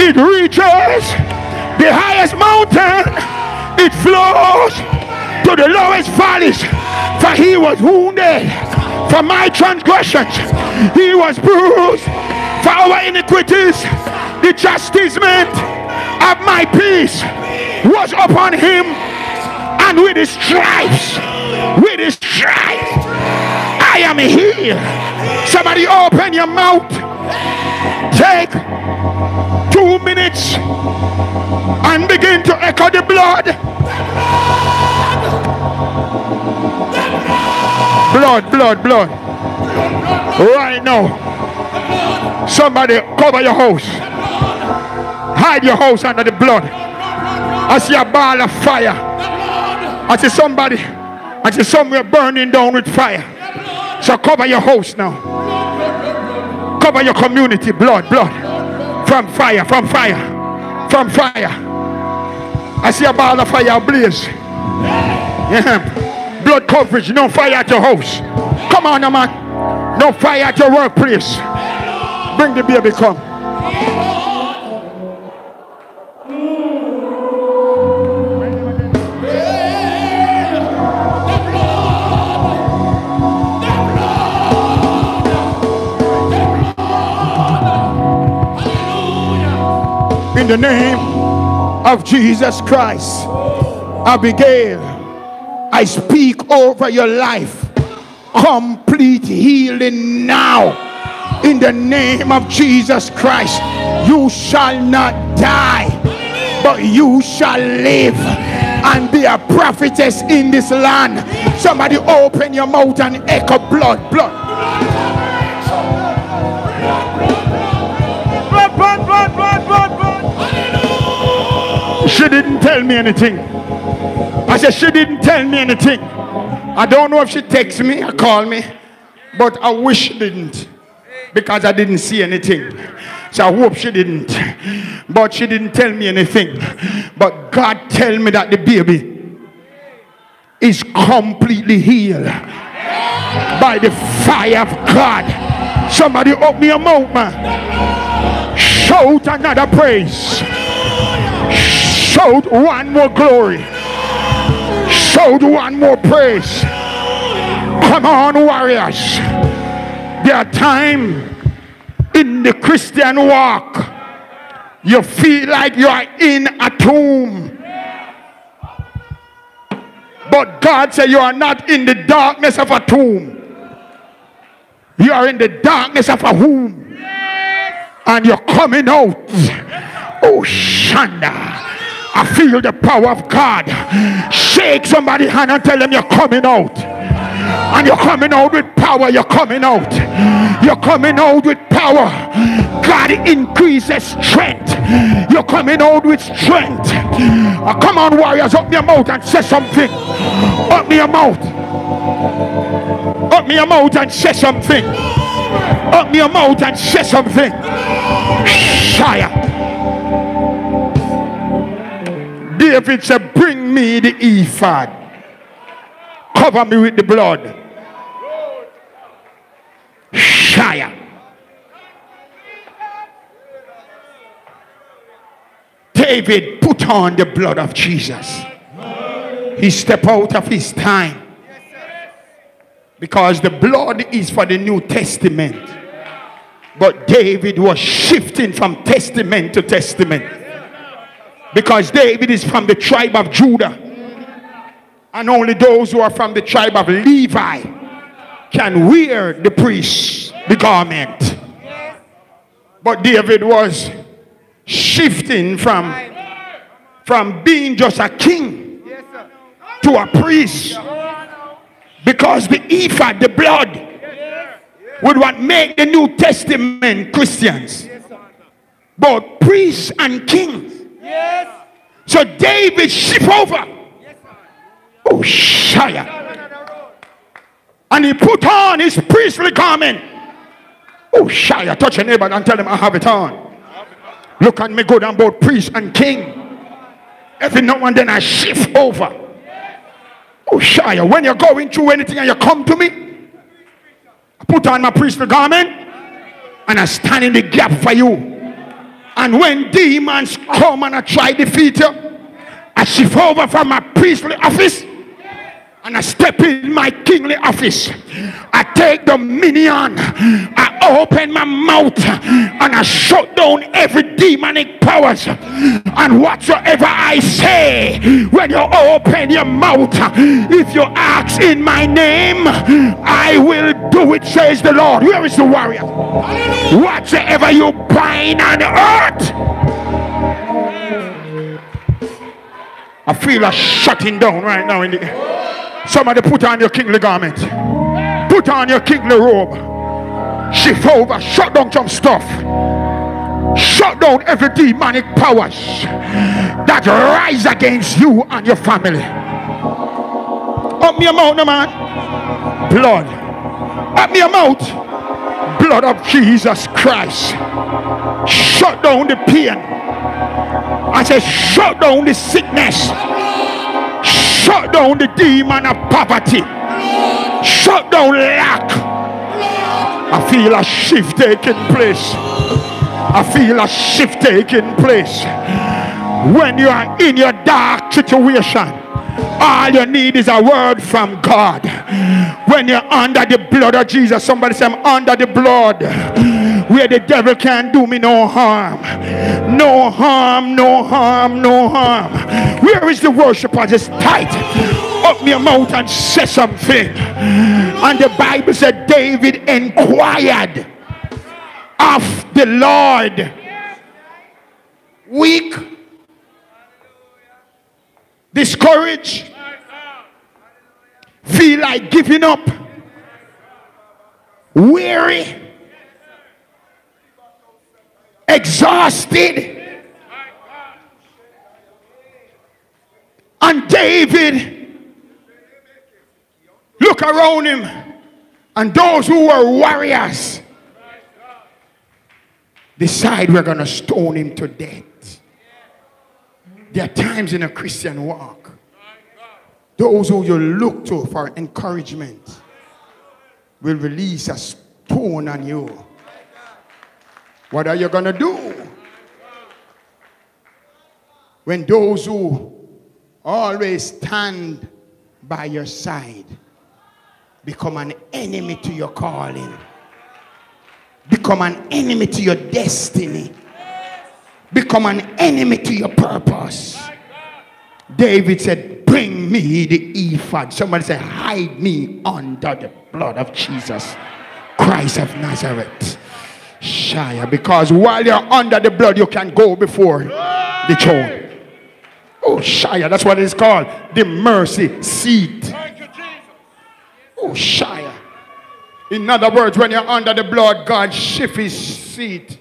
it reaches the highest mountain. It flows to the lowest valleys. For he was wounded for my transgressions. He was bruised for our iniquities. The chastisement of my peace was upon him, and with his stripes, with his stripes, I am healed. Somebody open your mouth. Take two minutes and begin to echo the blood. Blood, blood, blood. Right now. Somebody cover your house. Hide your house under the blood. I see a ball of fire. I see somebody. I see somewhere burning down with fire. So cover your house now. Cover your community. Blood, blood. From fire, from fire, from fire. I see a ball of fire ablaze. Yeah. Blood coverage. No fire at your house. Come on, man. No fire at your workplace. Bring the baby, come. In the name of Jesus Christ, Abigail, I speak over your life complete healing now. In the name of Jesus Christ, you shall not die, but you shall live and be a prophetess in this land. Somebody open your mouth and echo blood, blood. Blood, She didn't tell me anything. I said she didn't tell me anything. I don't know if she texted me or called me, but I wish she didn't because I didn't see anything. So I hope she didn't. But she didn't tell me anything. But God tell me that the baby is completely healed by the fire of God. Somebody open your mouth, man. Shout another praise. Shout one more glory. Shout one more praise. Come on, warriors. There are times in the Christian walk you feel like you are in a tomb. But God said you are not in the darkness of a tomb. You are in the darkness of a womb. And you're coming out. Oh, Shanda. I feel the power of God. Shake somebody's hand and tell them you're coming out. And you're coming out with power. You're coming out. You're coming out with power. God increases strength. You're coming out with strength. Uh, come on, warriors. Open your mouth and say something. Open your mouth. Open your mouth and say something. Open your mouth and say something. Shire. David said, Bring me the ephod. Cover me with the blood. Shire. David put on the blood of Jesus. He stepped out of his time. Because the blood is for the New Testament. But David was shifting from testament to testament. Because David is from the tribe of Judah. And only those who are from the tribe of Levi can wear the priest, the garment. But David was shifting from, from being just a king to a priest. Because the ephod, the blood, would what make the New Testament Christians. Both priests and kings. So David shift over. Oh, Shia. And he put on his priestly garment. Oh, Shia. Touch your neighbor and tell him I have it on. Look at me good on both priest and king. Every now and then I shift over. Oh, Shia. When you're going through anything and you come to me, I put on my priestly garment and I stand in the gap for you. And when demons come and I try to defeat you, I shift over from my priestly office and I step in my kingly office. I take dominion. I open my mouth and I shut down every demonic powers. And whatsoever I say, when you open your mouth, if you ask in my name, I will do it, says the Lord. Where is the warrior? Whatsoever you bind on earth. I feel a shutting down right now in the Somebody put on your kingly garment. Put on your kingly robe. Shift over. Shut down some stuff. Shut down every demonic powers that rise against you and your family. Up your mouth, no man. Blood. Up your mouth. Blood of Jesus Christ. Shut down the pain. I said, shut down the sickness. Shut down the demon of poverty. Shut down lack. I feel a shift taking place. I feel a shift taking place. When you are in your dark situation, all you need is a word from God. When you're under the blood of Jesus, somebody say, I'm under the blood where the devil can't do me no harm. No harm, no harm, no harm. Where is the worshiper? Just tight. Open your mouth and say something. And the Bible said David inquired of the Lord. Weak, discouraged, feel like giving up, weary exhausted. And David, look around him, and those who were warriors decide we're going to stone him to death. There are times in a Christian walk, those who you look to for encouragement will release a stone on you what are you going to do? When those who always stand by your side become an enemy to your calling, become an enemy to your destiny, become an enemy to your purpose. David said, Bring me the ephod. Somebody said, Hide me under the blood of Jesus, Christ of Nazareth. Shire. Because while you're under the blood, you can go before the throne. Oh, Shire. That's what it's called. The mercy seat. Oh, Shire. In other words, when you're under the blood, God shifts his seat.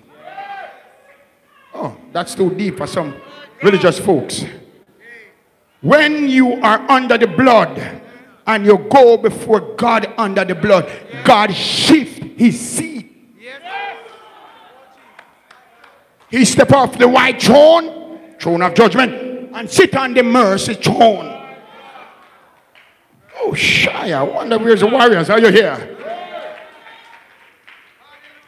Oh, that's too deep for some religious folks. When you are under the blood and you go before God under the blood, God shifts his seat. He step off the white throne, throne of judgment, and sit on the mercy throne. Oh, shy. I wonder where's the warriors. Are you here?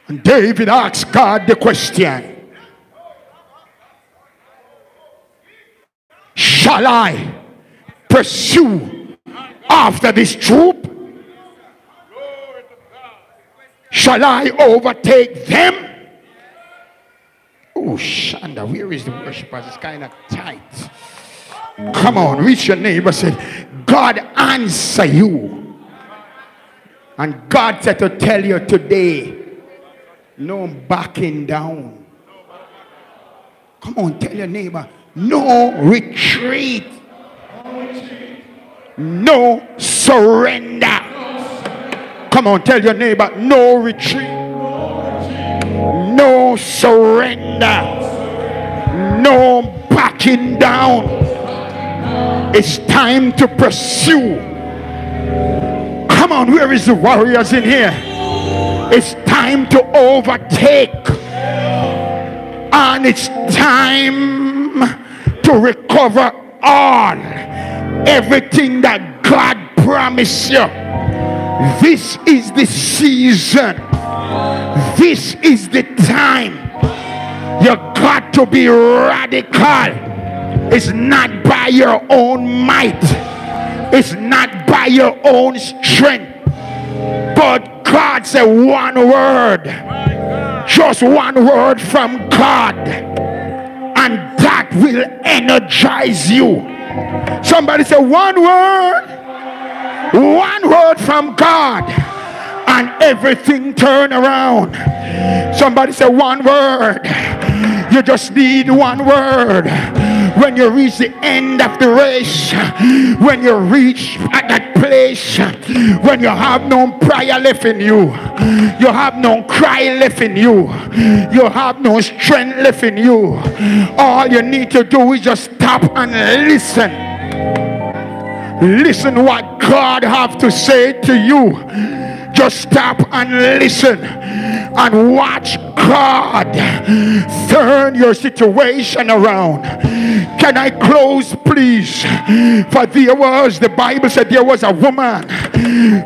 And David asked God the question Shall I pursue after this troop? Shall I overtake them? Oh, Shanda, where is the worshippers? It's kind of tight. Come on, reach your neighbor. Say, God answer you. And God said to tell you today, no backing down. Come on, tell your neighbor, no retreat, no surrender. Come on, tell your neighbor, no retreat, no surrender, no backing down. It's time to pursue. Come on, where is the warriors in here? It's time to overtake. And it's time to recover all everything that God promised you. This is the season. This is the time. You got to be radical. It's not by your own might. It's not by your own strength. But God said one word. Just one word from God. And that will energize you. Somebody say one word. One word from God. And everything turn around. Somebody say one word. You just need one word when you reach the end of the race, when you reach at that place, when you have no prayer left in you, you have no cry left in you, you have no strength left in you. All you need to do is just stop and listen. Listen what God have to say to you. Just stop and listen and watch God turn your situation around. Can I close, please? For there was, the Bible said there was a woman,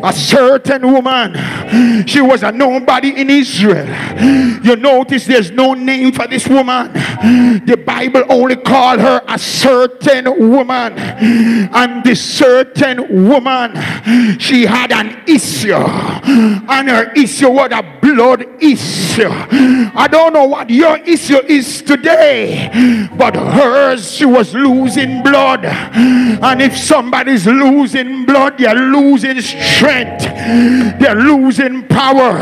a certain woman. She was a nobody in Israel. You notice there's no name for this woman. The Bible only called her a certain woman. And this certain woman, she had an issue. And her issue was a blood issue. I don't know what your issue is today, but hers, she was losing blood. And if somebody's losing blood, they're losing strength, they're losing power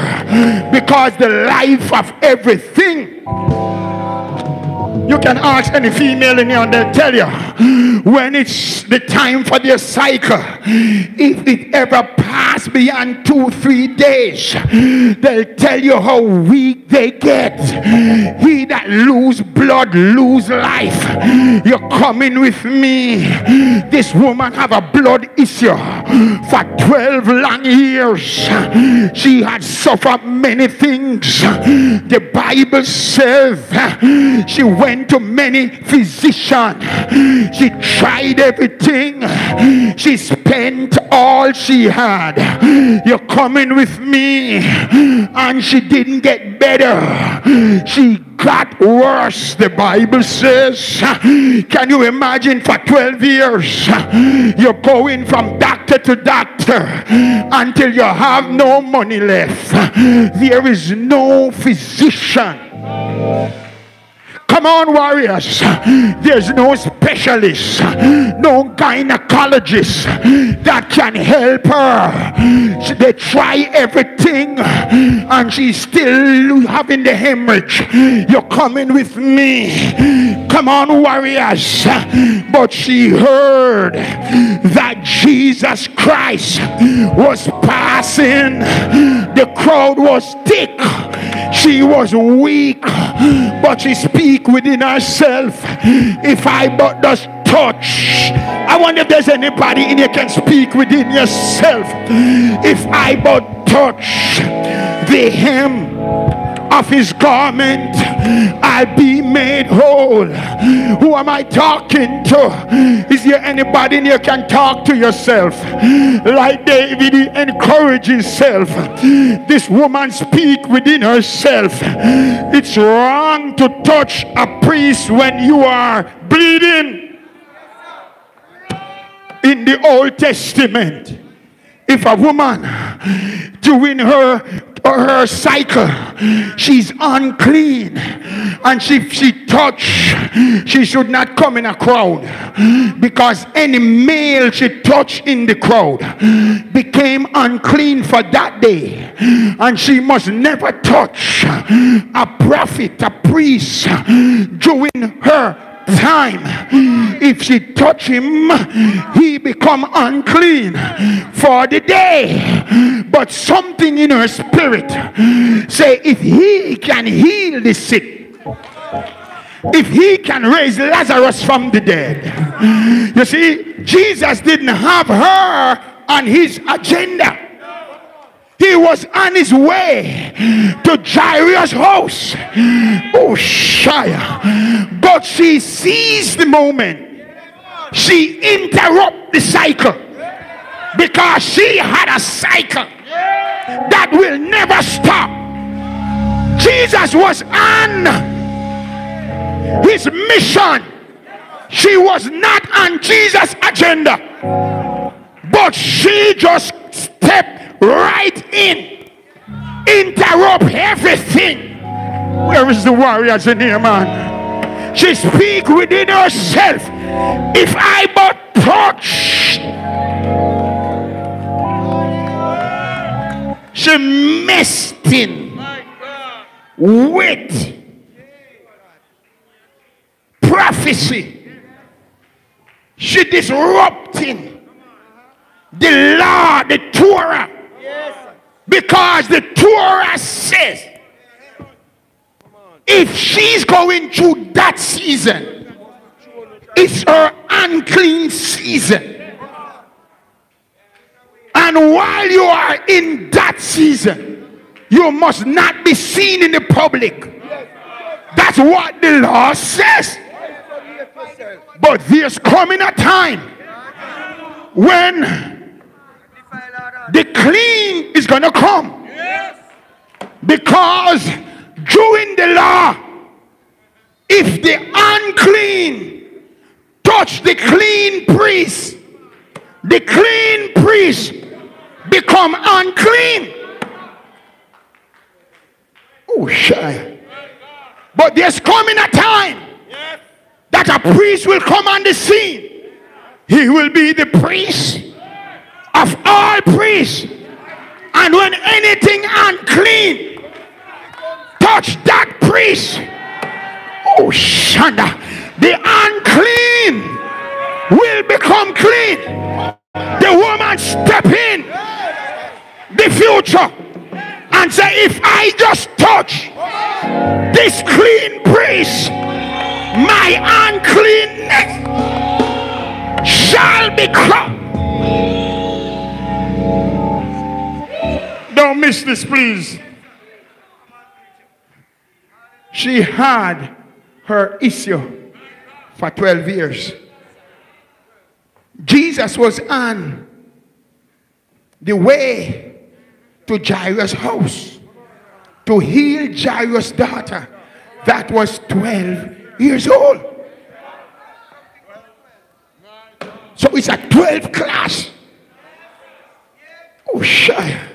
because the life of everything you can ask any female in here and they'll tell you when it's the time for their cycle. If it ever pass beyond two, three days, they'll tell you how weak they get. He that lose blood, lose life. You're coming with me. This woman have a blood issue for 12 long years. She had suffered many things. The Bible says she went to many physicians. She tried everything. She spent all she had. You're coming with me. And she didn't get better. She got worse, the Bible says. Can you imagine for 12 years? You're going from doctor to doctor until you have no money left. There is no physician Come on, warriors. There's no specialist, no gynecologist that can help her. They try everything and she's still having the hemorrhage. You're coming with me. Come on, warriors. But she heard that Jesus Christ was passing. The crowd was thick. She was weak, but she speak within herself. If I but just touch, I wonder if there's anybody in here can speak within yourself. If I but touch the hem of his garment, I'll be made whole. Who am I talking to? Is there anybody in here can talk to yourself? Like David, he encouraged himself. This woman speak within herself. It's wrong to touch a priest when you are bleeding. In the Old Testament, if a woman during her her cycle. She's unclean. And she she touch she should not come in a crowd. Because any male she touch in the crowd became unclean for that day. And she must never touch a prophet a priest during her time. If she touch him he become unclean for the day. But something in her spirit say if he can heal the sick if he can raise Lazarus from the dead. You see Jesus didn't have her on his agenda he was on his way to Jairus' house. Oh, Shia. But she seized the moment. She interrupted the cycle because she had a cycle that will never stop. Jesus was on his mission. She was not on Jesus' agenda. But she just stepped right in, interrupt everything. Where is the warriors in here, man? She speak within herself. If I but touch, she messed in with prophecy. She disrupting the law, the Torah. Because the Torah says if she's going through that season, it's her unclean season. And while you are in that season, you must not be seen in the public. That's what the law says. But there's coming a time when the clean is going to come. Because during the law, if the unclean touch the clean priest, the clean priest become unclean. Oh, shy. But there's coming a time that a priest will come on the scene. He will be the priest of all priests. And when anything unclean touch that priest, oh Shanda, the unclean will become clean. The woman step in the future and say, if I just touch this clean priest, my uncleanness shall become miss this, please. She had her issue for 12 years. Jesus was on the way to Jairus' house to heal Jairus' daughter that was 12 years old. So it's a 12 class. Oh, shy.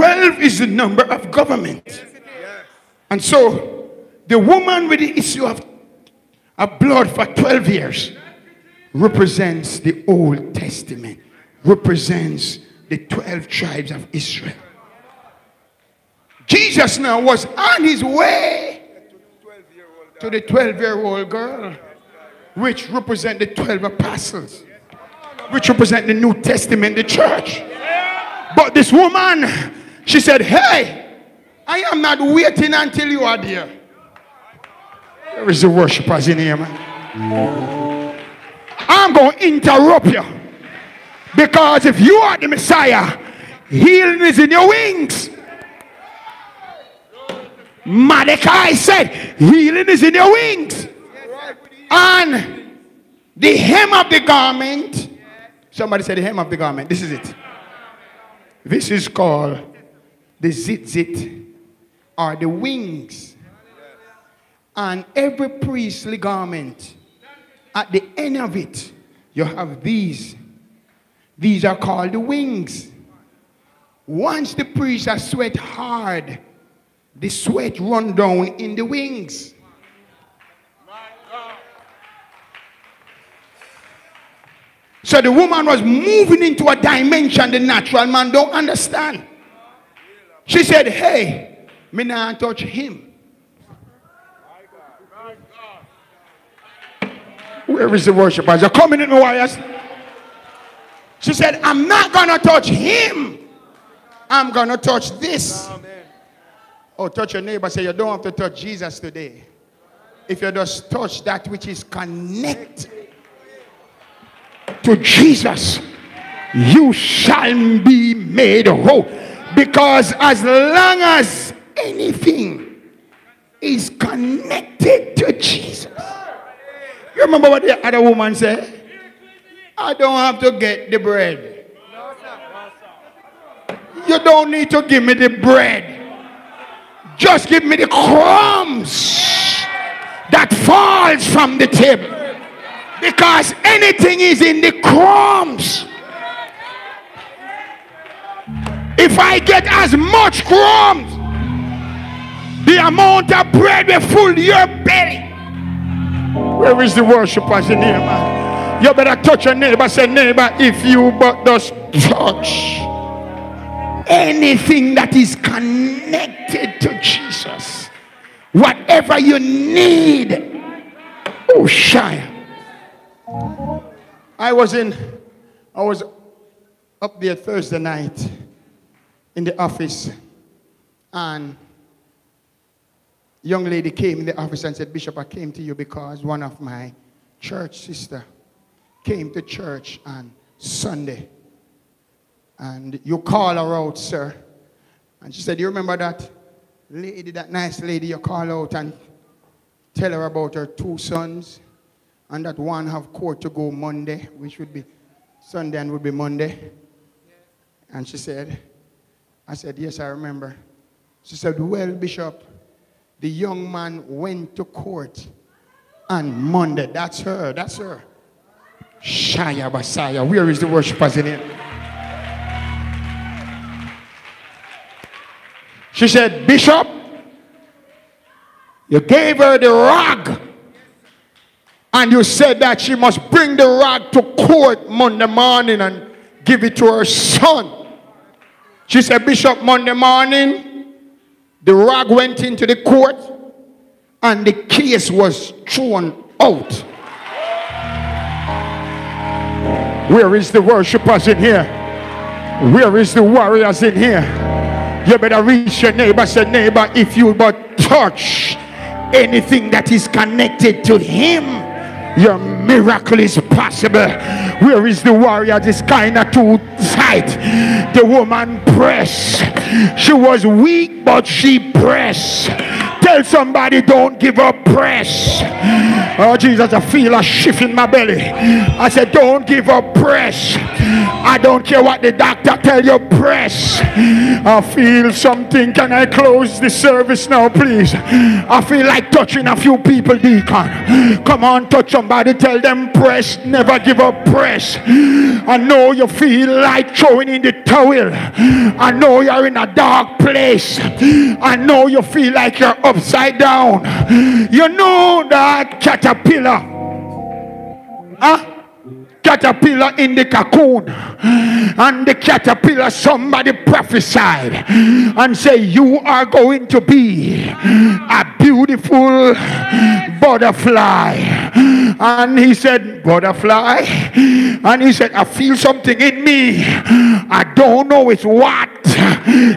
12 is the number of government. And so the woman with the issue of, of blood for 12 years represents the Old Testament, represents the 12 tribes of Israel. Jesus now was on his way to the 12 year old girl, which represent the 12 apostles, which represent the New Testament, the church. But this woman she said, Hey, I am not waiting until you are there. There is the worshipers in here, man. I'm going to interrupt you. Because if you are the Messiah, healing is in your wings. Malachi said, Healing is in your wings. And the hem of the garment, somebody said, The hem of the garment. This is it. This is called the tzitzit or the wings. And every priestly garment, at the end of it, you have these. These are called the wings. Once the priest has sweat hard, the sweat run down in the wings. So the woman was moving into a dimension the natural man don't understand. She said, Hey, me not touch him. Where is the worshipers? You're coming in, warriors. She said, I'm not gonna touch him. I'm gonna touch this. Oh, touch your neighbor. Say you don't have to touch Jesus today. If you just touch that which is connected to Jesus, you shall be made whole. Because as long as anything is connected to Jesus, you remember what the other woman said? I don't have to get the bread. You don't need to give me the bread. Just give me the crumbs that falls from the table. Because anything is in the crumbs. If I get as much crumbs, the amount of bread will fill your belly. Where is the worshipers in here, man? You better touch your neighbor. Say, neighbor, if you but just touch anything that is connected to Jesus, whatever you need, oh, shine. I was in, I was up there Thursday night in the office, and young lady came in the office and said, Bishop, I came to you because one of my church sister came to church on Sunday. And you call her out, sir. And she said, You remember that lady, that nice lady you call out and tell her about her two sons? And that one have court to go Monday, which would be Sunday and would be Monday. And she said, I said, Yes, I remember. She said, Well, Bishop, the young man went to court on Monday. That's her. That's her. Shaya Basaya. Where is the worshipers in here? She said, Bishop, you gave her the rag. And you said that she must bring the rag to court Monday morning and give it to her son. She said, Bishop, Monday morning, the rag went into the court and the case was thrown out. Where is the worshipers in here? Where is the warriors in here? You better reach your neighbor. Say, neighbor, if you but touch anything that is connected to him, your miracle is possible. Where is the warrior? This kind of two sight. The woman pressed. She was weak, but she pressed. Tell somebody, don't give up, press. Oh, Jesus, I feel a shift in my belly. I said, don't give up, press. I don't care what the doctor tell you, press. I feel something. Can I close the service now, please? I feel like touching a few people, deacon. Come on, touch somebody. Tell them, press. Never give up, press. I know you feel like throwing in the towel. I know you're in a dark place. I know you feel like you're upside down. You know that caterpillar. Huh? Caterpillar in the cocoon and the caterpillar somebody prophesied and say you are going to be a beautiful butterfly. And he said butterfly? And he said i feel something in me. I don't know it's what.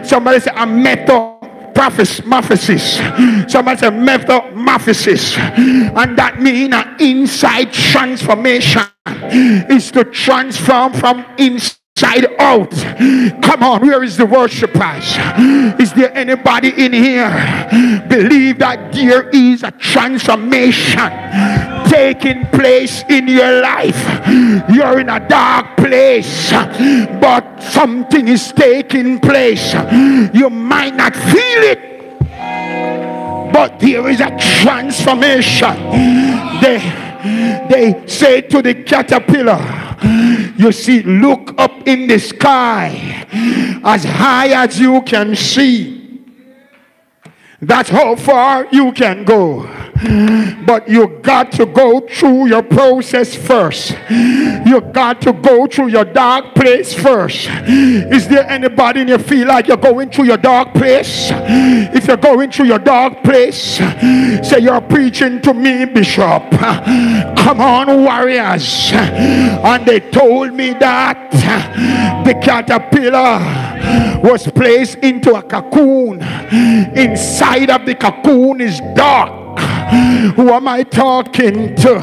Somebody said a method prophecies. Somebody say metamorphosis. And that means an inside transformation is to transform from inside inside out. Come on, where is the worshipers? Is there anybody in here believe that there is a transformation taking place in your life? You're in a dark place, but something is taking place. You might not feel it but there is a transformation. They, they say to the caterpillar, you see, look up in the sky as high as you can see. That's how far you can go. But you got to go through your process first. You got to go through your dark place first. Is there anybody in you feel like you're going through your dark place? If you're going through your dark place, say you're preaching to me, Bishop. Come on, warriors. And they told me that the caterpillar was placed into a cocoon. Inside of the cocoon is dark. Who am I talking to?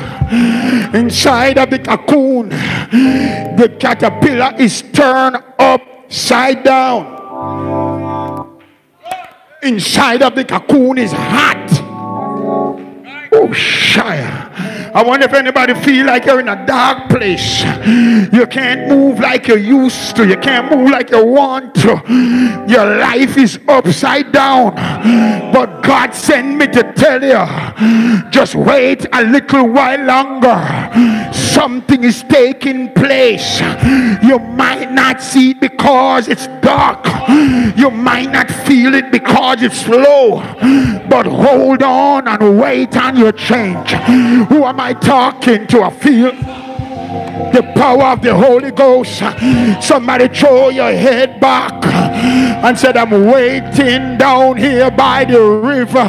Inside of the cocoon, the caterpillar is turned upside down. Inside of the cocoon is hot. Oh, Shire. I wonder if anybody feel like you're in a dark place. You can't move like you used to. You can't move like you want to. Your life is upside down. But God sent me to tell you, just wait a little while longer. Something is taking place. You might not see it because it's dark. You might not feel it because it's slow. But hold on and wait on your change. Who am I talking to? I feel the power of the Holy Ghost. Somebody throw your head back and said, I'm waiting down here by the river.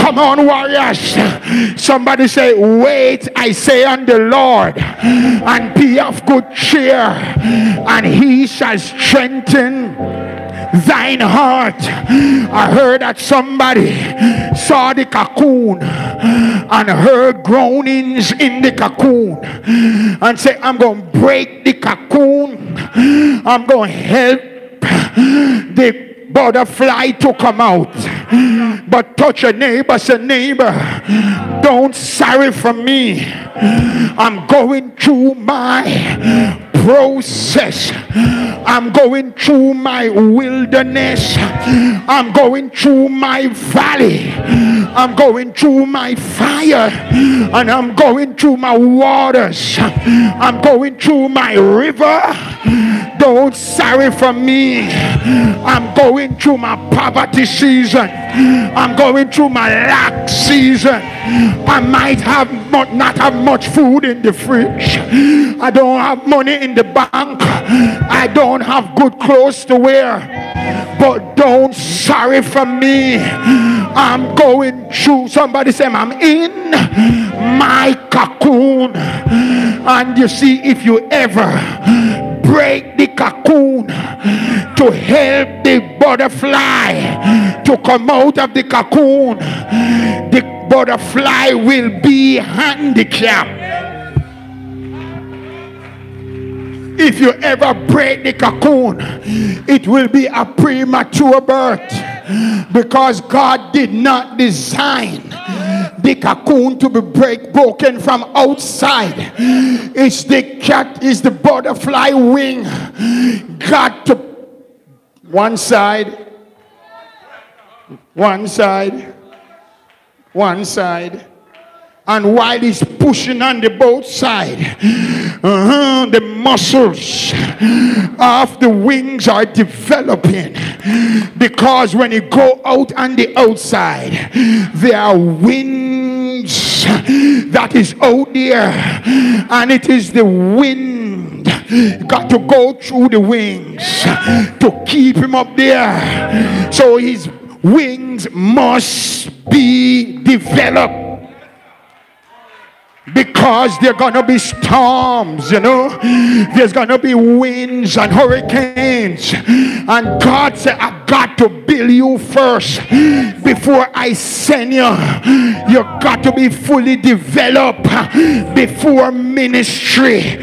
Come on, warriors. Somebody say, Wait, I say on the Lord, and be of good cheer, and he shall strengthen thine heart. I heard that somebody saw the cocoon and heard groanings in the cocoon and say, I'm going to break the cocoon. I'm going to help the butterfly to come out. But touch a neighbor, say, neighbor, don't sorry for me. I'm going through my process. I'm going through my wilderness. I'm going through my valley. I'm going through my fire. And I'm going through my waters. I'm going through my river. Don't sorry for me. I'm going through my poverty season. I'm going through my lack season. I might have not have much food in the fridge. I don't have money in the bank. I don't have good clothes to wear. But don't sorry for me. I'm going through. Somebody say I'm in my cocoon. And you see, if you ever break the cocoon to help the butterfly to come out of the cocoon, the butterfly will be handicapped. If you ever break the cocoon, it will be a premature birth because God did not design the cocoon to be break broken from outside. It's the cat, is the butterfly wing. Got to one side, one side, one side and while he's pushing on the both side, uh-huh, the muscles of the wings are developing. Because when you go out on the outside, there are winds that is out there, and it is the wind got to go through the wings to keep him up there. So his wings must be developed because there are gonna be storms, you know, there's gonna be winds and hurricanes, and God said, got to build you first before I send you. You got to be fully developed before ministry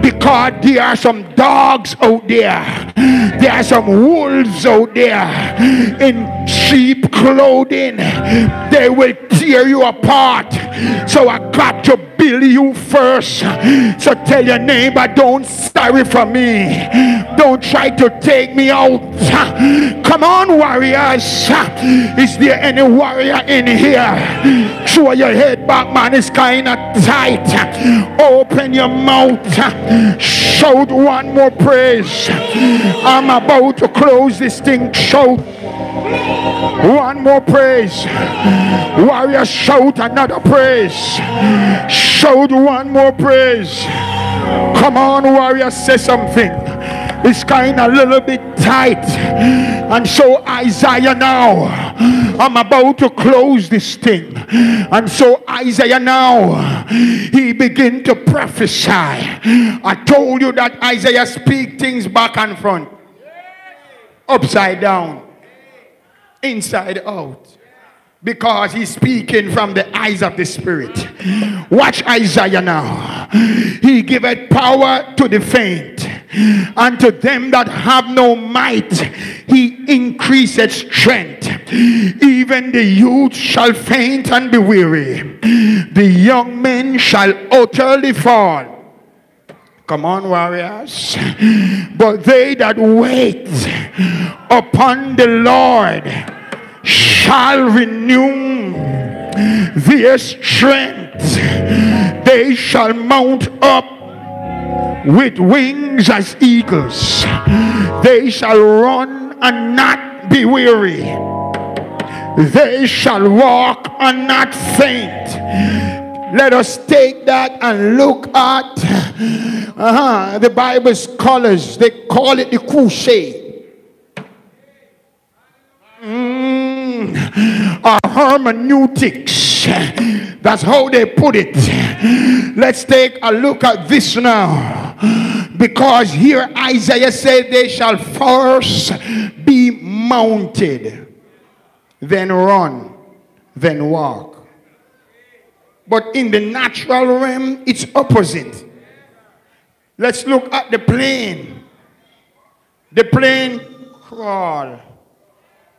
because there are some dogs out there. There are some wolves out there in sheep clothing. They will tear you apart. So I got to build you first. So tell your neighbor, don't sorry for me. Don't try to take me out. Come on, warriors. Is there any warrior in here? Throw your head back, man. It's kind of tight. Open your mouth. Shout one more praise. I'm about to close this thing. Shout. One more praise. Warrior, shout another praise. Shout one more praise. Come on, warrior, say something. It's kind a little bit tight. And so Isaiah now, I'm about to close this thing. And so Isaiah now, he begin to prophesy. I told you that Isaiah speak things back and front. Upside down. Inside out because he's speaking from the eyes of the spirit. Watch Isaiah now. He giveth power to the faint, and to them that have no might, he increaseth strength. Even the youth shall faint and be weary, the young men shall utterly fall. Come on, warriors. But they that wait upon the Lord, shall renew their strength. They shall mount up with wings as eagles. They shall run and not be weary. They shall walk and not faint. Let us take that and look at uh-huh, the Bible scholars. They call it the crusade. Mm, hermeneutics. That's how they put it. Let's take a look at this now. Because here Isaiah said they shall first be mounted, then run, then walk. But in the natural realm, it's opposite. Let's look at the plane. The plane crawl,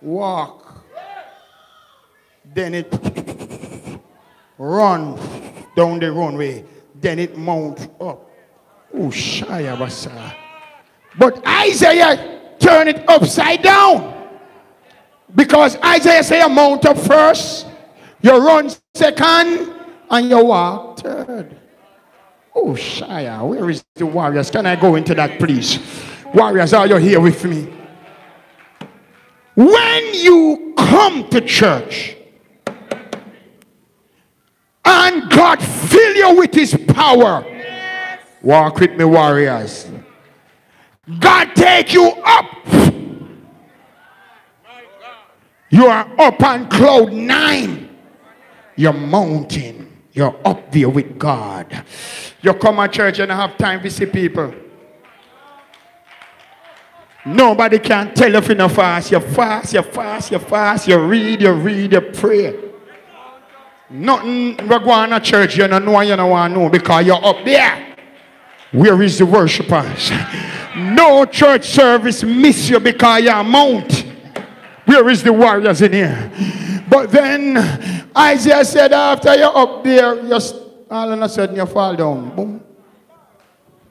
walk, then it run down the runway, then it mounts up. Oh, Shaya But Isaiah turn it upside down. Because Isaiah you mount up first, you run second, and you walk third. Oh, Shia, where is the warriors? Can I go into that, please? Warriors, are you here with me? When you come to church and God fill you with his power, walk with me, warriors. God take you up. You are up on cloud nine. You're mountain. You're up there with God. You come to church and have time to see people. Nobody can tell you if you fast. You're fast, You're fast, You're fast, you read, you read, you pray. Nothing we go on a church you don't know you don't want to know because you're up there. Where is the worshipers? No church service miss you because you're a mount. Where is the warriors in here? But then Isaiah said, after you're up there, you all of a sudden you fall down. Boom.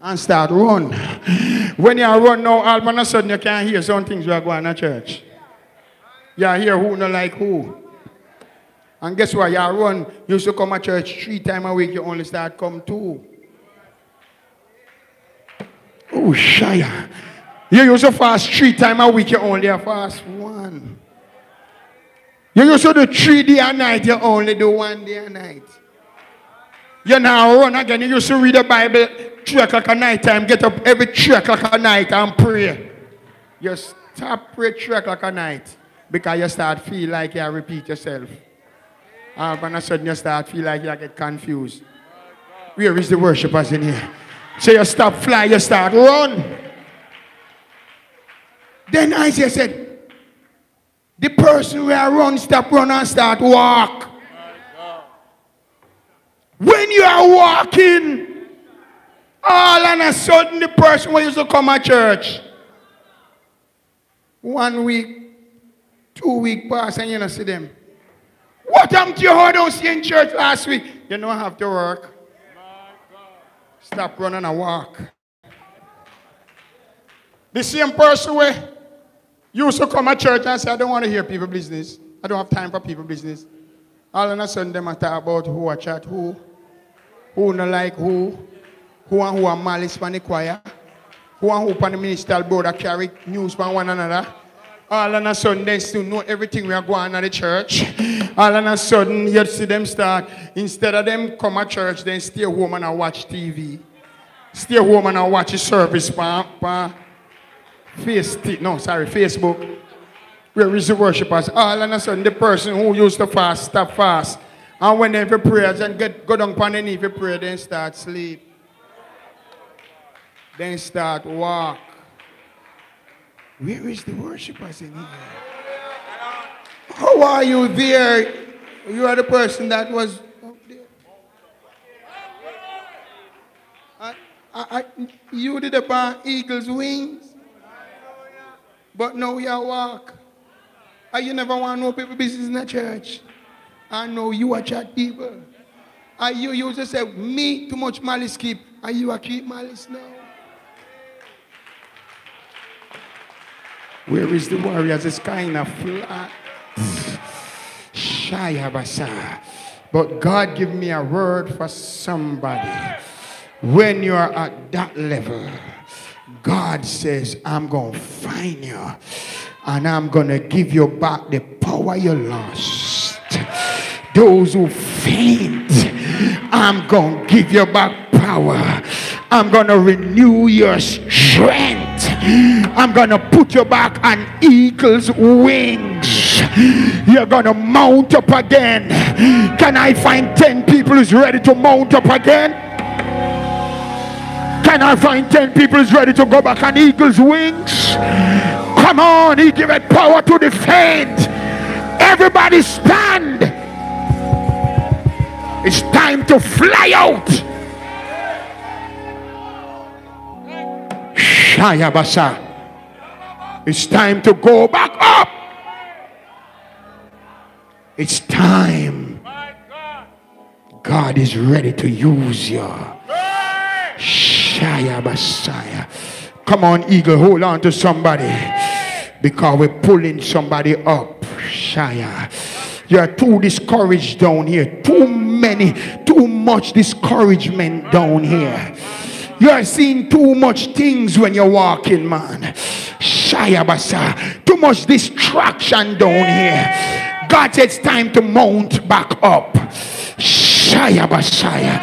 And start run. When you run now, all of a sudden you can't hear some things we are going to church. You hear who not like who. And guess what? You run, you used to come to church three times a week, you only start come two. Oh, Shia. You used to fast three times a week, you only fast one. You used to do three day a night, you only do one day a night. You now run again. You used to read the Bible three o'clock at night time, get up every three o'clock at night and pray. You stop pray three o'clock at night because you start feel like you repeat yourself. All of a sudden you start feel like you get confused. Where is the worshipers in here? So you stop fly, you start run. Then Isaiah said, The person where run, stop, run, and start walk. When you are walking, all of a sudden the person who used to come at church, one week, two week pass and you don't see them. What happened to you? How don't in church last week? You don't have to work. Stop running and walk. The same person where used to come at church and say, I don't want to hear people business. I don't have time for people business. All of a sudden, them talk about who I chat who, who not like who, who and who are malice for the choir, who and who on the ministerial board carry news from one another. All of a sudden, they still know everything we are going at the church. All of a sudden, you see them start, instead of them come at church, they stay home and watch TV. Stay home and watch the service, pa, pa, face, no, sorry, Facebook. Where is the worshipers? All of a sudden, the person who used to fast, stop fast. And when they pray and get go down on the knee, pray, then start sleep. Then start walk. Where is the worshipers in here? How are you there? You are the person that was up there. I, I, I, you did about eagle's wings. But now you walk. And you never want no people business in the church. I know you are chat people. And you used to say, me too much malice keep. And you are keep malice now. Where is the warriors? It's kind of flat. Uh, Shayabasa. Uh. But God give me a word for somebody. When you are at that level, God says, I'm going to find you and I'm going to give you back the power you lost. Those who faint, I'm going to give you back power. I'm going to renew your strength. I'm going to put you back on eagle's wings. You're going to mount up again. Can I find 10 people who's ready to mount up again? Can I find 10 people who's ready to go back on eagle's wings? Come on, he give it power to faint. Everybody stand. It's time to fly out. Shayabasa. It's time to go back up. It's time. God is ready to use you. Shayabasaya. Come on, eagle, hold on to somebody. Because we're pulling somebody up. Shaya. You're too discouraged down here. Too many, too much discouragement down here. You are seeing too much things when you're walking, man. Shayabasa. Too much distraction down here. God said it's time to mount back up. Shayabasaya.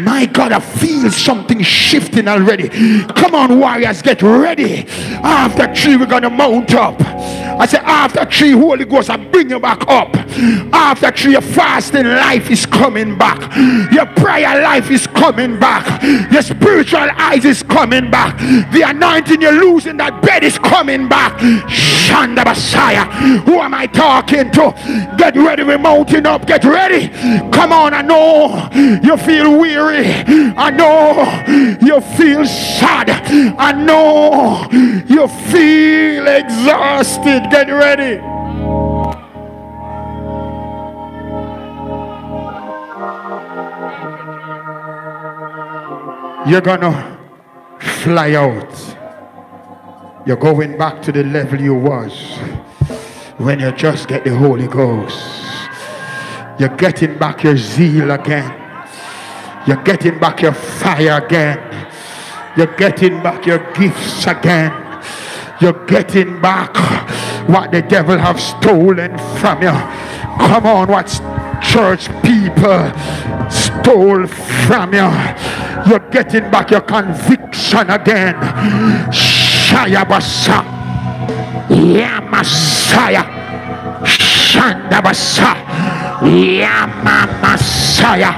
My God, I feel something shifting already. Come on, warriors, get ready. After three, we're going to mount up. I said, after three, Holy Ghost, I bring you back up. After three, your fasting life is coming back. Your prayer life is coming back. Your spiritual eyes is coming back. The anointing you're losing that bed is coming back. Shanda Messiah. Who am I talking to? Get ready, we're mounting up. Get ready. Come on, I know you feel weary. I know you feel sad. I know you feel exhausted. Get ready. You're gonna fly out. You're going back to the level you was when you just get the Holy Ghost. You're getting back your zeal again. You're getting back your fire again. You're getting back your gifts again. You're getting back what the devil have stolen from you. Come on, what church people stole from you. You're getting back your conviction again. Shaya Shayabasa. Yamasaya. Shandabasa. Yamamasaya.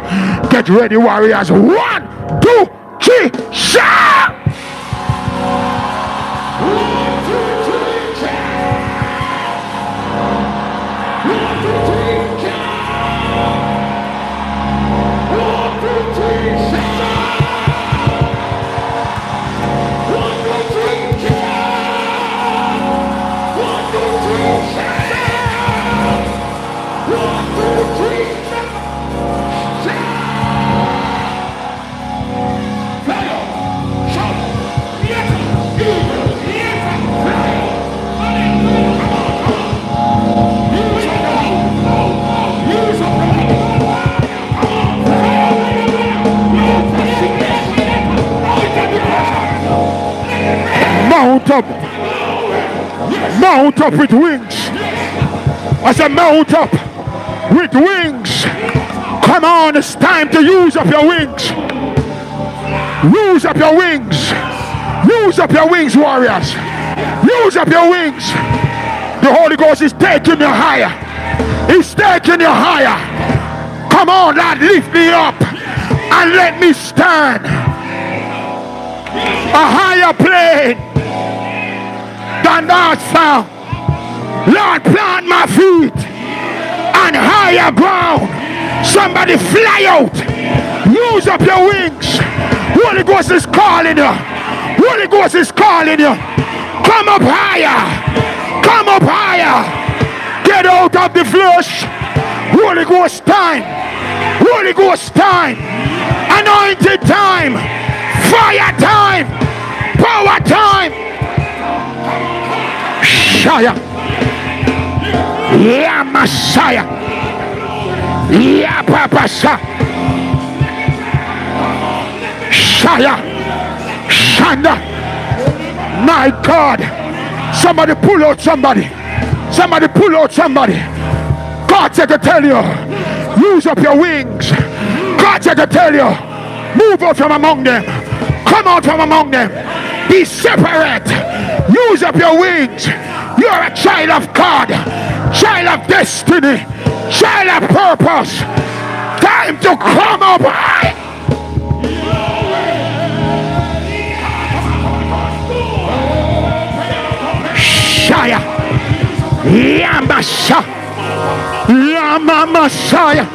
Get ready, warriors. One, two, three, shout! Mount up Mount up with wings. I said, mount up with wings. Come on, it's time to use up your wings. Use up your wings. Use up your wings, warriors. Use up your wings. The Holy Ghost is taking you higher. He's taking you higher. Come on, Lord, lift me up and let me stand. A higher plane than that. Lord, plant my feet on higher ground. Somebody fly out. Use up your wings. Holy Ghost is calling you. Holy Ghost is calling you. Come up higher. Come up higher. Get out of the flesh. Holy Ghost time. Holy Ghost time. Anointed time. Fire time. Power time. Shaya. Yeah, Messiah. Yeah, Papa Sa. Shaya. Shanda. My God. Somebody pull out somebody. Somebody pull out somebody. God said to tell you, use up your wings. God said to tell you, move out from among them. Come out from among them. Be separate. Use up your wings. You're a child of God, child of destiny, child of purpose. Time to come up high. Shaya. Yamasa. Yama Messiah.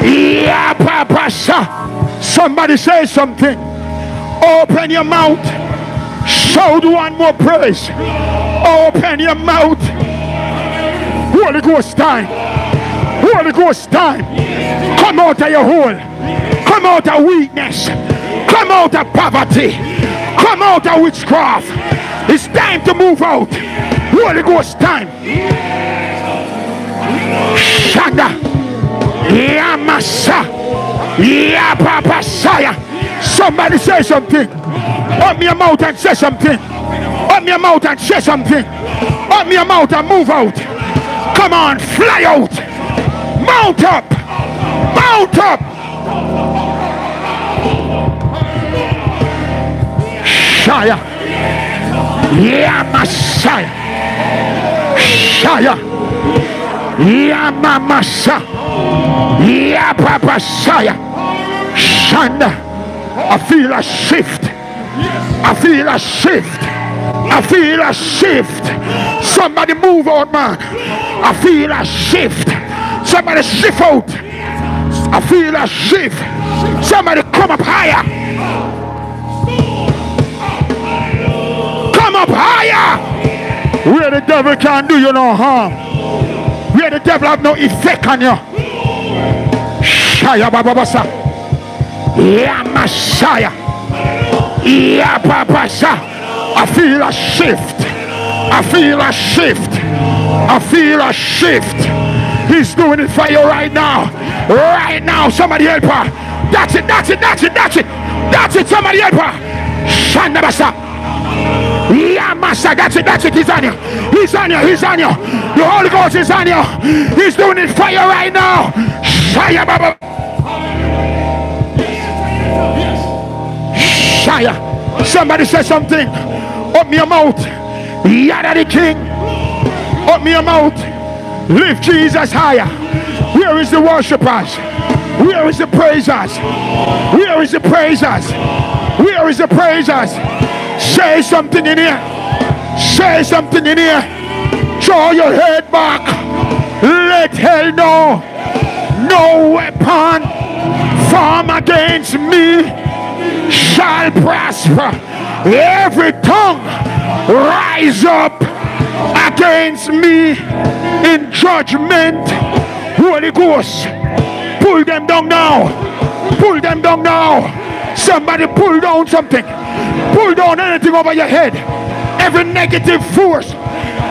Yapapasa. Somebody say something. Open your mouth. Shout one more praise. Open your mouth. Holy Ghost time. Holy Ghost time. Come out of your hole. Come out of weakness. Come out of poverty. Come out of witchcraft. It's time to move out. Holy Ghost time. Shanda. Yamasa. Yapapasaya. Somebody say something. Open your mouth and say something. Open your mouth and say something. Open your mouth and move out. Come on, fly out. Mount up. Mount up. Shaya. Yeah, Messiah. Shaya. Yeah, Mamasa. Yeah, Papa Saya. Shanda. I feel a shift. I feel a shift. I feel a shift. Somebody move out, man. I feel a shift. Somebody shift out. I feel a shift. Somebody come up higher. Come up higher. Where the devil can't do you no harm. Where the devil have no effect on you. Shaya bababasa. Yeah, Messiah. Yeah. I feel a shift. I feel a shift. I feel a shift. He's doing it for you right now. Right now. Somebody help her. That's it, that's it, that's it, that's it. That's it. Somebody help her. Shandabasa. Yeah, master, that's it, that's it. He's on you. He's on you, he's on you. The Holy Ghost is on you. He's doing it for you right now. Shaya Baba. Shaya. Somebody say something. Open your mouth. Yada the king. Open your mouth. Lift Jesus higher. Where is the worshipers? Where is the praisers? Where is the praisers? Where is the praisers? Say something in here. Say something in here. Draw your head back. Let hell know. No weapon formed against me shall prosper. Every tongue rise up against me in judgment. Holy Ghost, pull them down now. Pull them down now. Somebody pull down something. Pull down anything over your head. Every negative force,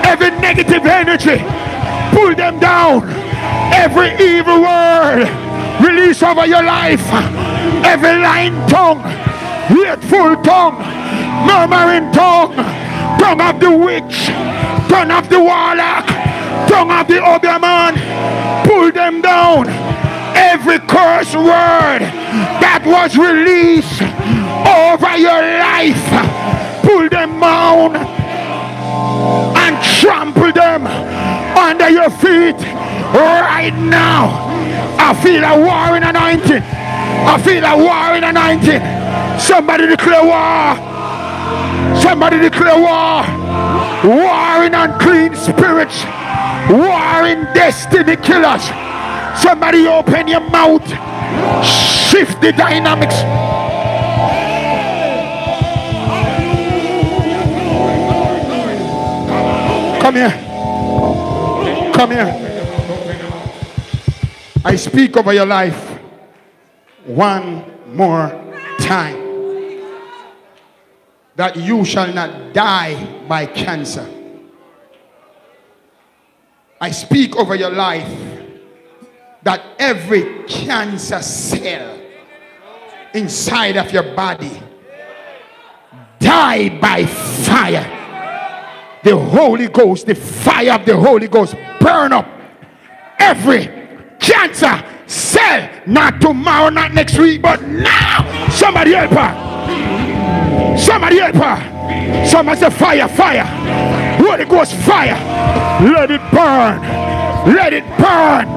every negative energy. Pull them down. Every evil word release over your life. Every lying tongue, hateful tongue, murmuring tongue, tongue of the witch, tongue of the warlock. tongue of the other man. Pull them down. Every curse word that was released over your life, pull them down and trample them under your feet right now. I feel a warring anointing. I feel a warring anointing. Somebody declare war. Somebody declare war. Warring unclean spirits. Warring destiny killers. Somebody open your mouth. Shift the dynamics. Come here. Come here. I speak over your life one more time that you shall not die by cancer. I speak over your life that every cancer cell inside of your body die by fire. The Holy Ghost, the fire of the Holy Ghost burn up every cancer cell. Not tomorrow, not next week, but now. Somebody help her. Somebody help her. Somebody say fire, fire. Holy Ghost fire. Let it burn. Let it burn.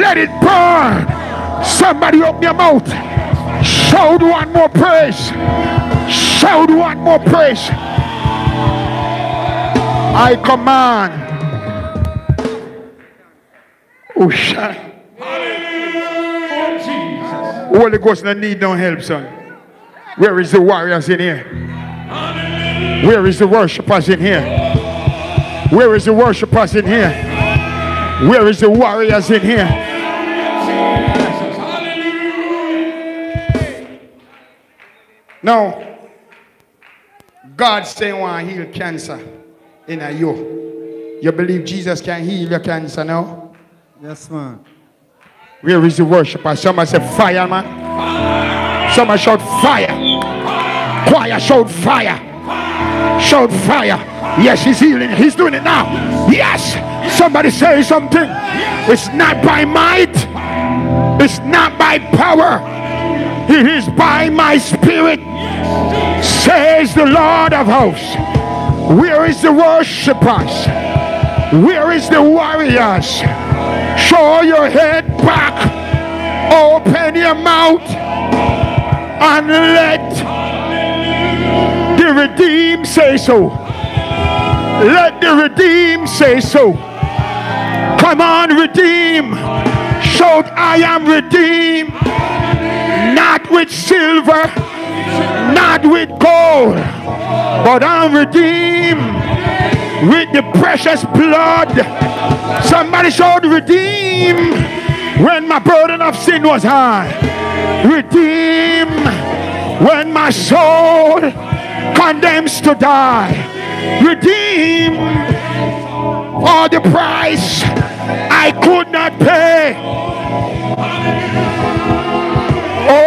Let it burn. Somebody open your mouth. Shout one more praise. Shout one more praise. I command Oh, shine. Holy Ghost no need no help, son. Where is the warriors in here? Where is the worshipers in here? Where is the worshipers in here? Where is the warriors in here? Now, God say want to heal cancer in a you. You believe Jesus can heal your cancer now? Yes, man. Where is the worshiper? Somebody say fire, man. Somebody shout fire. Choir shout fire. Shout fire. Yes, he's healing. He's doing it now. Yes. Somebody say something. It's not by might. It's not by power. It is by my spirit, says the Lord of hosts. Where is the worshipers? Where is the warriors? Show your head back. Open your mouth and let the redeemed say so. Let the redeemed say so. Come on, redeem. Shout, I am redeemed. Not with silver, not with gold, but I'm redeemed with the precious blood. Somebody showed redeem when my burden of sin was high. Redeem when my soul condemns to die. Redeem for the price I could not pay.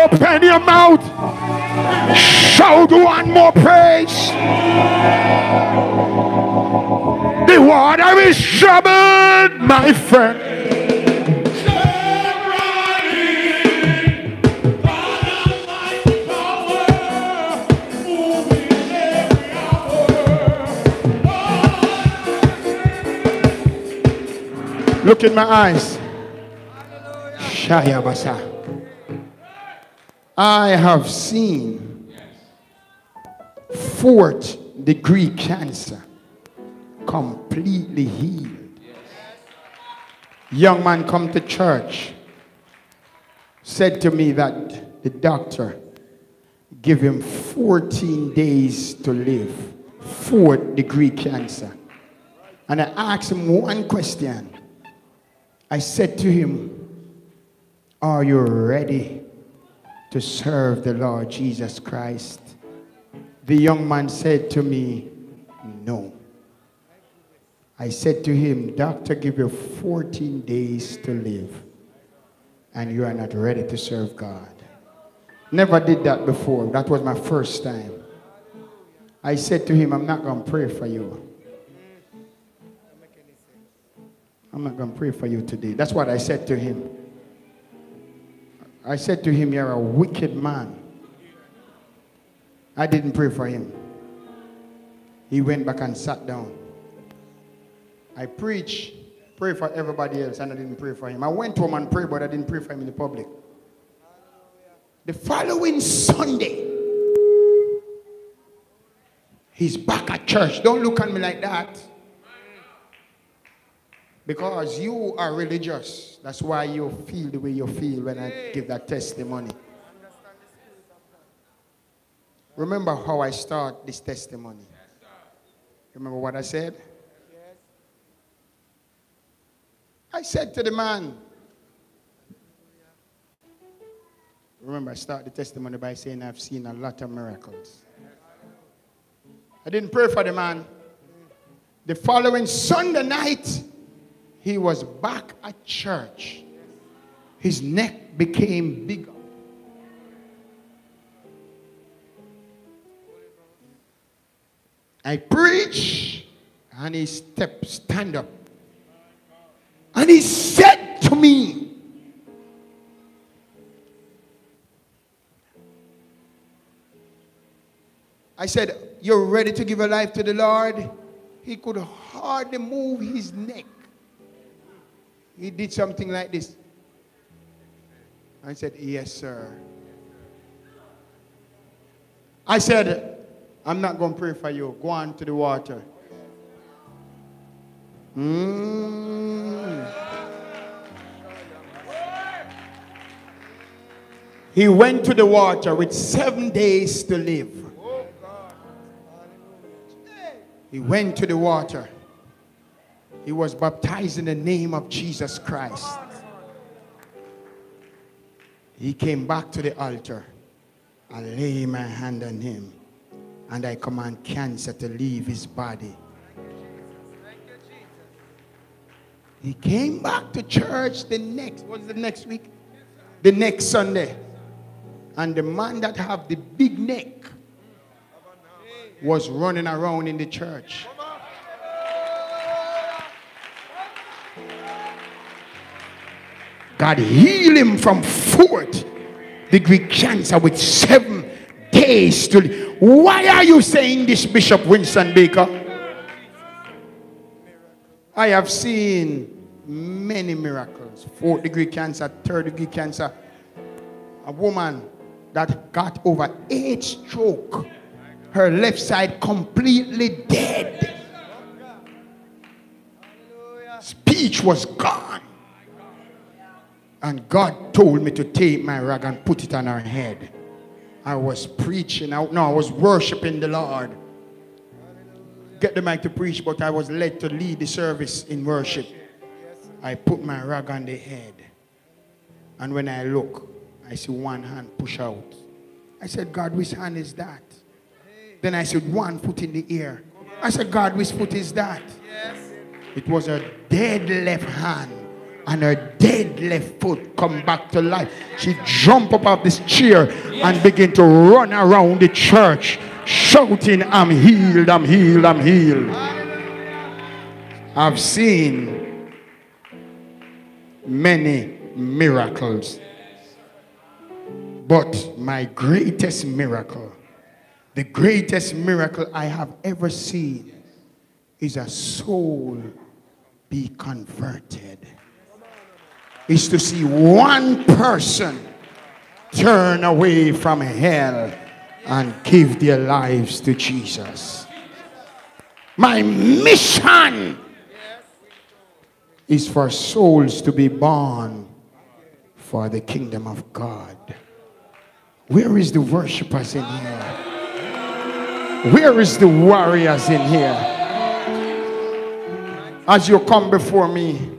Open your mouth. Shout one more praise. The water is troubled, my friend. Look in my eyes. Shayabasa. I have seen fourth degree cancer completely healed. Young man come to church, said to me that the doctor give him 14 days to live, fourth degree cancer. And I asked him one question. I said to him, Are you ready to serve the Lord Jesus Christ? The young man said to me, No. I said to him, Doctor, give you 14 days to live, and you are not ready to serve God. Never did that before. That was my first time. I said to him, I'm not going to pray for you. I'm not going to pray for you today. That's what I said to him. I said to him, You're a wicked man. I didn't pray for him. He went back and sat down. I preach, pray for everybody else, and I didn't pray for him. I went to him and prayed, but I didn't pray for him in the public. The following Sunday, he's back at church. Don't look at me like that. Because you are religious. That's why you feel the way you feel when I give that testimony. Remember how I start this testimony. Remember what I said? I said to the man, remember, I start the testimony by saying I've seen a lot of miracles. I didn't pray for the man. The following Sunday night, he was back at church. His neck became bigger. I preach, and he stepped, stand up. And he said to me, I said, You're ready to give a life to the Lord? He could hardly move his neck. He did something like this. I said, Yes, sir. I said, I'm not going to pray for you. Go on to the water. Mm. He went to the water with seven days to live. He went to the water. He was baptized in the name of Jesus Christ. He came back to the altar. I lay my hand on him and I command cancer to leave his body. He came back to church the next, what's the next week? The next Sunday. And the man that have the big neck was running around in the church. God healed him from fourth degree cancer with seven days to live. Why are you saying this, Bishop Winston Baker? I have seen many miracles. Fourth degree cancer, third degree cancer. A woman that got over eight stroke. Her left side completely dead. Speech was gone. And God told me to take my rag and put it on her head. I was preaching. I, no, I was worshiping the Lord. Get the mic to preach, but I was led to lead the service in worship. I put my rag on the head. And when I look, I see one hand push out. I said, God, which hand is that? Then I said, one foot in the air. I said, God, which foot is that? It was a dead left hand and her dead left foot come back to life. She jumped up off this chair and began to run around the church shouting, I'm healed, I'm healed, I'm healed. I've seen many miracles. But my greatest miracle, the greatest miracle I have ever seen is a soul be converted is to see one person turn away from hell and give their lives to Jesus. My mission is for souls to be born for the kingdom of God. Where is the worshipers in here? Where is the warriors in here? As you come before me,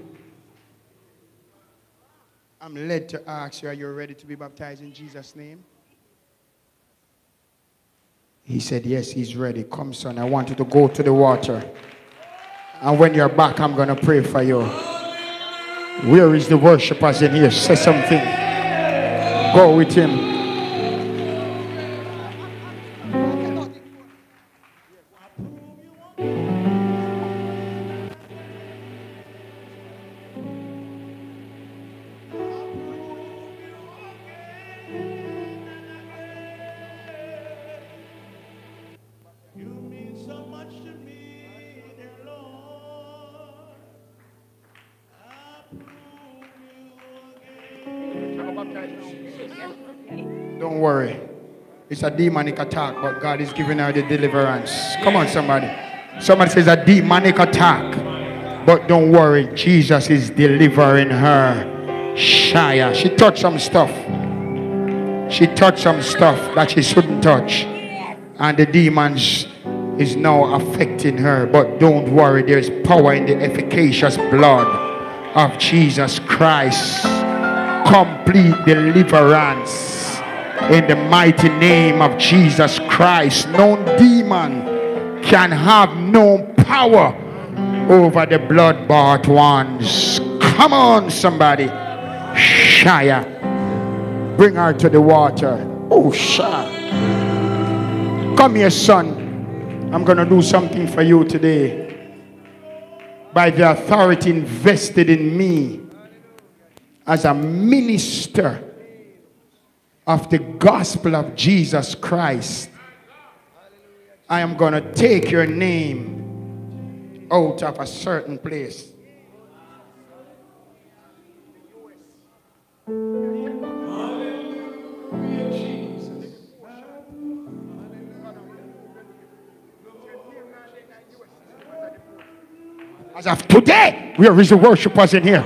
I'm led to ask you, are you ready to be baptized in Jesus' name? He said, Yes, he's ready. Come, son, I want you to go to the water. And when you're back, I'm going to pray for you. Where is the worshipers in here? Say something. Go with him. It's a demonic attack, but God is giving her the deliverance. Come on, somebody. Somebody says a demonic attack, but don't worry. Jesus is delivering her. Shia. She touched some stuff. She touched some stuff that she shouldn't touch. And the demons is now affecting her. But don't worry, there's power in the efficacious blood of Jesus Christ. Complete deliverance in the mighty name of Jesus Christ. No demon can have no power over the blood bought ones. Come on, somebody. Shia. Bring her to the water. Oh, Shia. Come here, son. I'm going to do something for you today. By the authority invested in me as a minister of the gospel of Jesus Christ, I am going to take your name out of a certain place. As of today, we are the worshipers in here.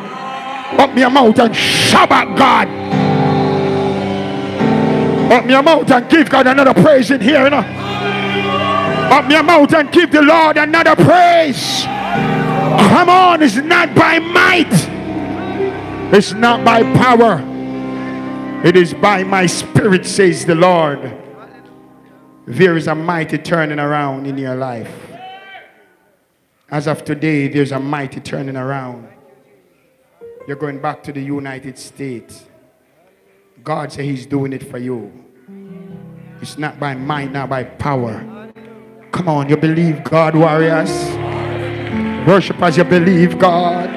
Open your mouth and Shabbat God. Open your mouth and give God another praise in here. You know? Open your mouth and give the Lord another praise. Come on, it's not by might, it's not by power, it is by my spirit, says the Lord. There is a mighty turning around in your life. As of today, there's a mighty turning around. You're going back to the United States. God said He's doing it for you. It's not by might, not by power. Come on, you believe God, warriors. Worship as you believe God.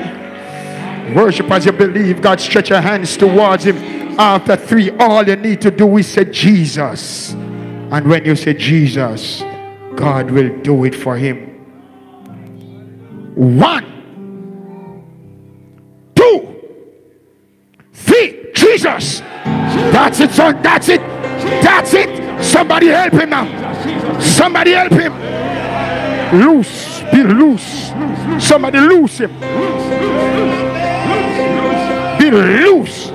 Worship as you believe God. Stretch your hands towards Him. After three, all you need to do is say Jesus. And when you say Jesus, God will do it for Him. One, two, three. Jesus. That's it, son. That's it. That's it. Somebody help him now. Somebody help him. Loose. Be loose. Somebody loose him. Be loose.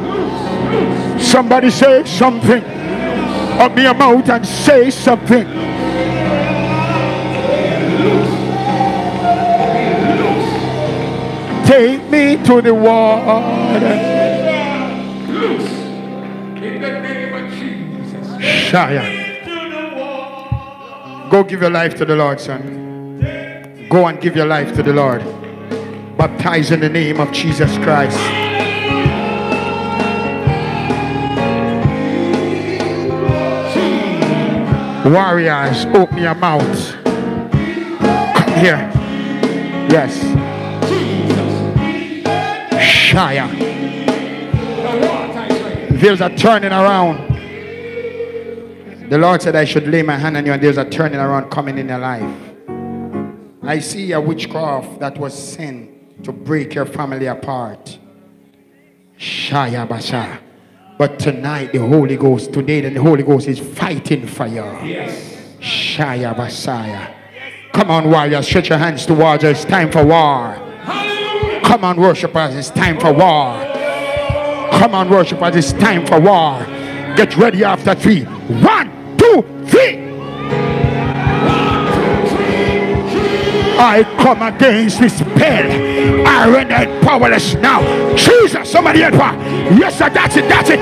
Somebody say something. Open your mouth and say something. Take me to the water. Shia. Go give your life to the Lord, son. Go and give your life to the Lord. Baptize in the name of Jesus Christ. Warriors, open your mouth. Come here. Yes. Shia. There's a turning around. The Lord said I should lay my hand on you, and there's a turning around coming in your life. I see a witchcraft that was sent to break your family apart. Shaya Basha. But tonight, the Holy Ghost, today, the Holy Ghost is fighting for you. Yes. Shaya Basaya. Come on, warriors, stretch your hands towards us. It's time for war. Hallelujah. Come on, worshipers, it's time for war. Come on, worshipers, it's time for war. Get ready after three. One, three. I come against this spell. I render powerless now. Jesus, somebody help her. Yes, sir, that's it, that's it.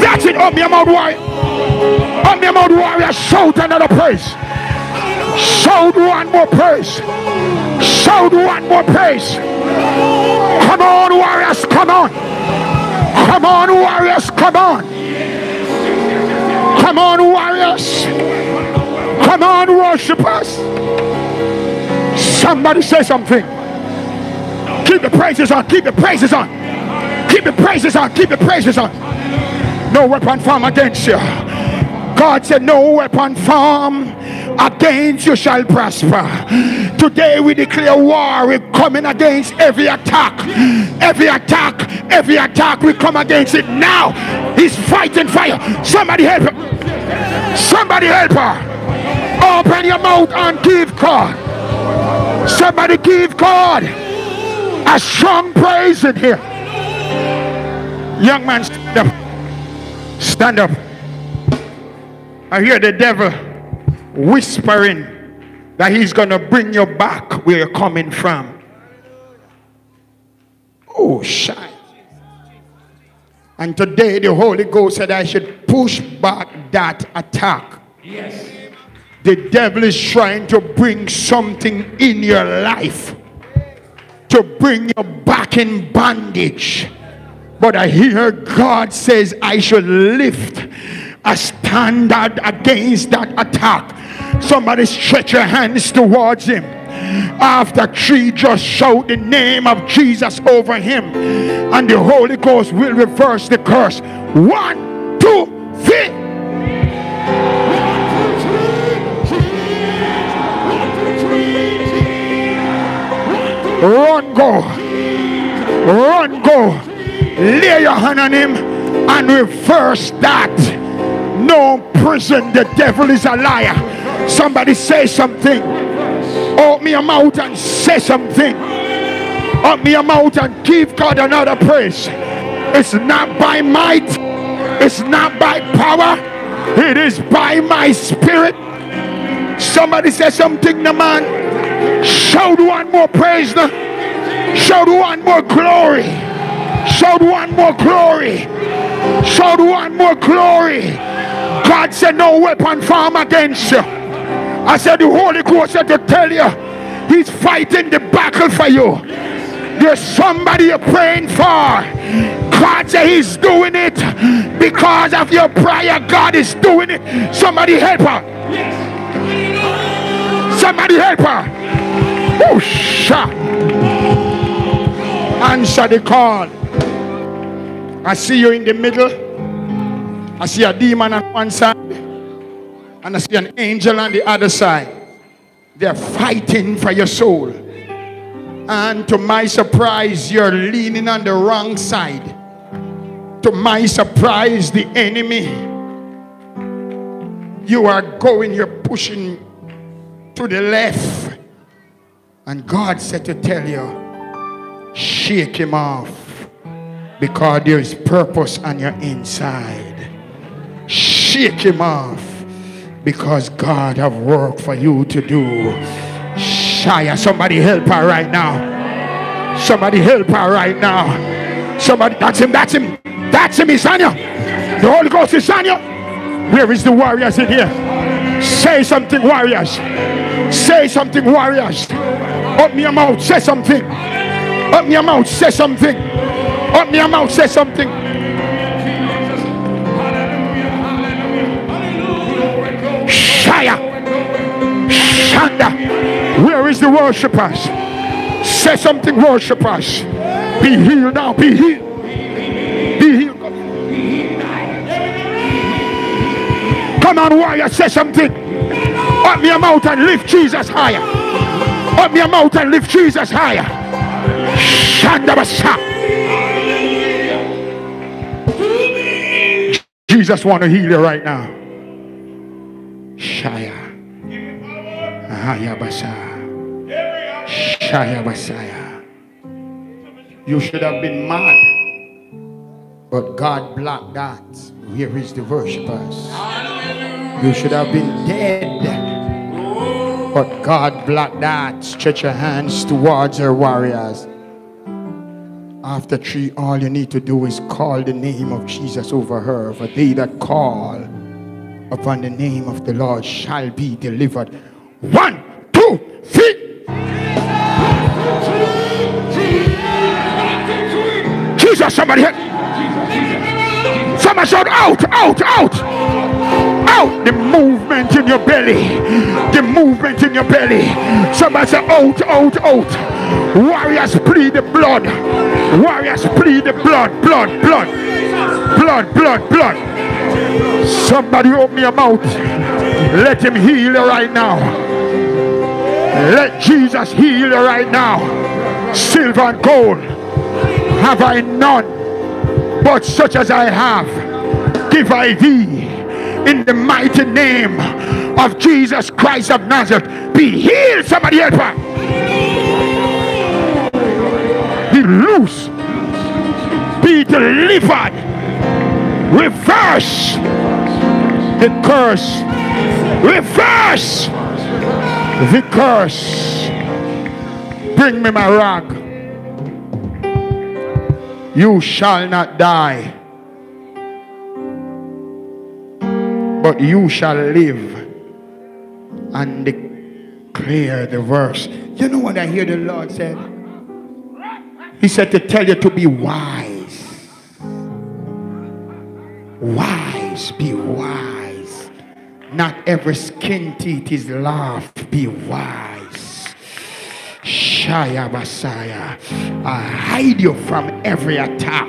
That's it. Oh, me mouth warrior. Oh, me mouth warrior. Shout another praise. Shout one more praise. Shout one more praise. Come on, warriors, come on. Come on, warriors, come on. Come on, warriors. Come on, worshippers. Somebody say something. Keep the praises on. Keep the praises on. Keep the praises on. Keep the praises on. No weapon formed against you. God said, No weapon formed against you shall prosper. Today we declare war. We're coming against every attack. Every attack, every attack, we come against it now. He's fighting fire. Somebody help her. Somebody help her. Open your mouth and give God. Somebody give God a strong praise in here. Young man, stand up. Stand up. I hear the devil whispering that he's going to bring you back where you're coming from. Oh, shine. And today the Holy Ghost said I should push back that attack. Yes. The devil is trying to bring something in your life to bring you back in bondage. But I hear God says I should lift a standard against that attack. Somebody stretch your hands towards him. After three, just shout the name of Jesus over him, and the Holy Ghost will reverse the curse. One, two, three. Run, go. Run, go. Lay your hand on him and reverse that. No prison. The devil is a liar. Somebody say something. Open your mouth and say something. Open your mouth and give God another praise. It's not by might. It's not by power. It is by my spirit. Somebody say something, the man. Shout one more praise. Now. Shout one more glory. Shout one more glory. Shout one more glory. God said, No weapon formed against you. I said, The Holy Ghost said to tell you, He's fighting the battle for you. There's somebody you're praying for. God said He's doing it because of your prayer. God is doing it. Somebody help her. Somebody help her. Answer the call. I see you in the middle. I see a demon on one side. And I see an angel on the other side. They're fighting for your soul. And to my surprise, you're leaning on the wrong side. To my surprise, the enemy, you are going, you're pushing to the left. And God said to tell you, shake him off because there is purpose on your inside. Shake him off because God have work for you to do. Shia, somebody help her right now. Somebody help her right now. Somebody, that's him, that's him, that's him, he's on you. The Holy Ghost is on you. Where is the warriors in here? Say something, warriors. Say something, warriors. Open your mouth, say something. Open your mouth, say something. Open your mouth, say something. Shaya. Shanda. Where is the worshipers? Say something, worshipers. Be healed now, be healed. Be healed. Come on, warrior, say something. Open your mouth and lift Jesus higher. Open your mouth and lift Jesus higher. Shanda basa. Jesus want to heal you right now. Shaya. Ahaya basa. Shaya basaya. You should have been mad. But God blocked that. Here is the worshipers. You should have been dead. But God blocked that. Stretch your hands towards your warriors. After three, all you need to do is call the name of Jesus over her. For they that call upon the name of the Lord shall be delivered. One, two, three. Jesus, somebody help. Somebody shout out, out, out. Out. The movement in your belly. The movement in your belly. Somebody say out, out, out. Warriors plead the blood. Warriors plead the blood, blood, blood. Blood, blood, blood. Somebody open your mouth. Let him heal you right now. Let Jesus heal you right now. Silver and gold have I none, but such as I have, give I thee. In the mighty name of Jesus Christ of Nazareth, be healed. Somebody help her. Be loose. Be delivered. Reverse the curse. Reverse the curse. Bring me my rag. You shall not die, but you shall live and declare the verse. You know what I hear the Lord said? He said to tell you to be wise. Wise, be wise. Not every skin teeth is laugh. Be wise. Shaya Messiah. I hide you from every attack.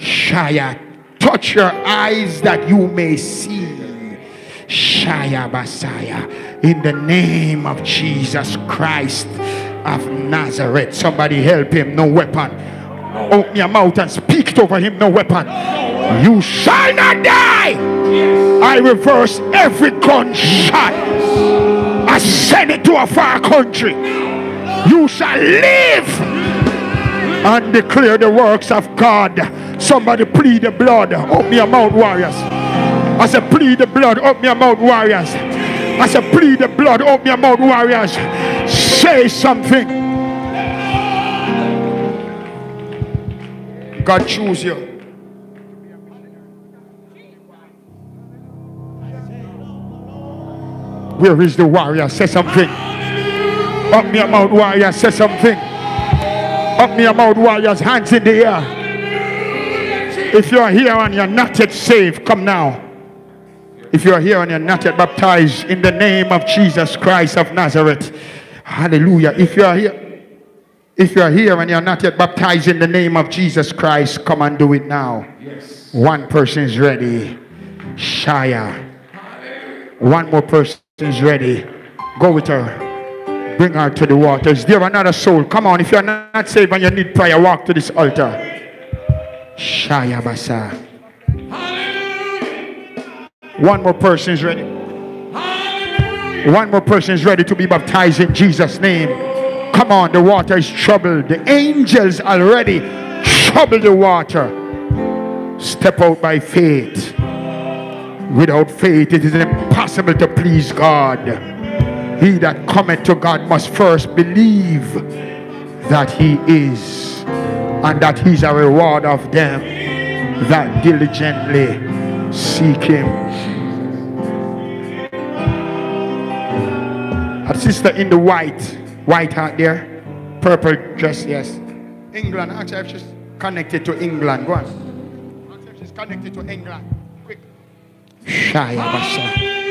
Shaya, touch your eyes that you may see. Shaya Messiah. In the name of Jesus Christ of Nazareth. Somebody help him. No weapon. Open your mouth and speak over him. No weapon. You shall not die. I reverse every gunshot. I send it to a far country. You shall live and declare the works of God. Somebody plead the blood. Open your mouth, warriors. I said, plead the blood. Open your mouth, warriors. I said, plead the blood. Open your mouth, warriors. Say something. God choose you. Where is the warrior? Say something. Up your mouth, warrior. Say something. Up your mouth, warriors. Hands in the air. If you're here and you're not yet saved, come now. If you're here and you're not yet baptized in the name of Jesus Christ of Nazareth, hallelujah. If you're here, if you're here and you're not yet baptized in the name of Jesus Christ, come and do it now. Yes. One person is ready. Shia. One more person is ready. Go with her. Bring her to the water. Is there another soul? Come on. If you're not saved and you need prayer, walk to this altar. Shaya Basa. One more person is ready. One more person is ready to be baptized in Jesus' name. Come on, the water is troubled. The angels already trouble the water. Step out by faith. Without faith, it is impossible to please God. He that cometh to God must first believe that He is, and that He's a reward of them that diligently seek Him. A sister in the white, white hat there, purple dress, yes. England, actually, if she's connected to England. Go on. Actually, she's connected to England. Quick. Basha.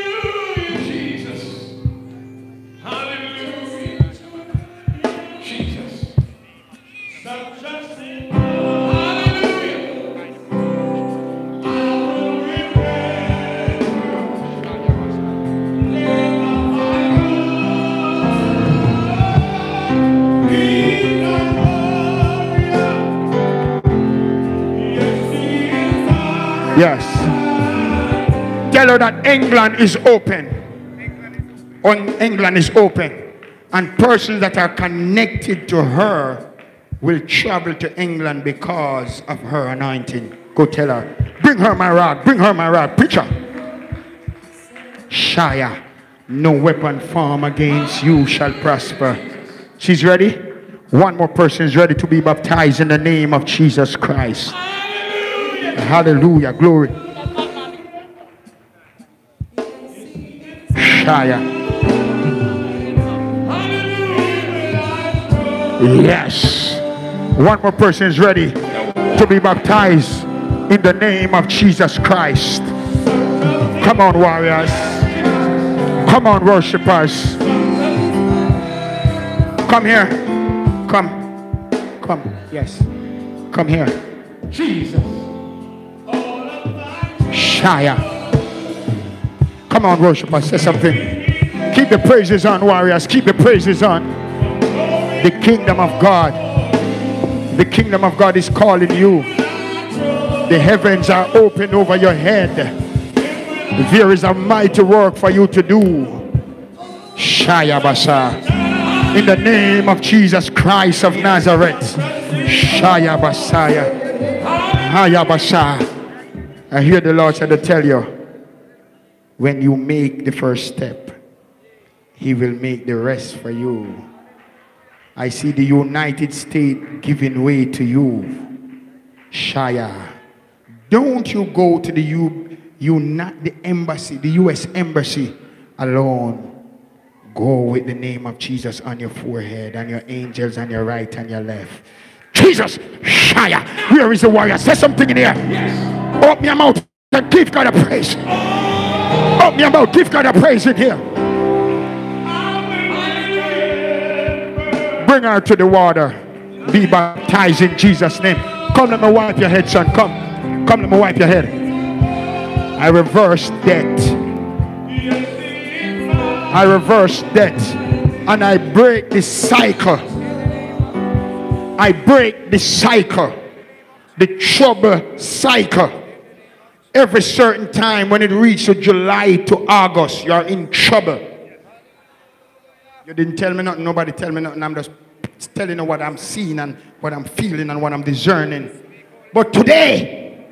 Yes. Tell her that England is open. On England is open. And persons that are connected to her will travel to England because of her anointing. Go tell her. Bring her my rod. Bring her my rod. Preacher. Shia. No weapon formed against you shall prosper. She's ready? One more person is ready to be baptized in the name of Jesus Christ. Hallelujah. Glory. Shia. Yes. One more person is ready to be baptized in the name of Jesus Christ. Come on, warriors. Come on, worshipers. Come here. Come. Come. Yes. Come here. Jesus. Shia. Come on, worshipers. Say something. Keep the praises on, warriors. Keep the praises on. The kingdom of God. The kingdom of God is calling you. The heavens are open over your head. There is a mighty work for you to do. Shaya Basa. In the name of Jesus Christ of Nazareth. Shaya Basaya. I hear the Lord said to tell you when you make the first step, He will make the rest for you. I see the United States giving way to you. Shia. Don't you go to the U, you not the embassy, the US embassy alone. Go with the name of Jesus on your forehead and your angels on your right and your left. Jesus, Shia. Where is the warrior? Say something in here. Yes. Open your mouth and give God a praise. Open your mouth, give God a praise in here. Bring her to the water. Be baptized in Jesus' name. Come, let me wipe your head, son. Come. Come, let me wipe your head. I reverse death. I reverse death. And I break the cycle. I break the cycle. The trouble cycle. Every certain time when it reaches July to August, you're in trouble. You didn't tell me nothing, nobody tell me nothing. I'm just telling you what I'm seeing and what I'm feeling and what I'm discerning. But today,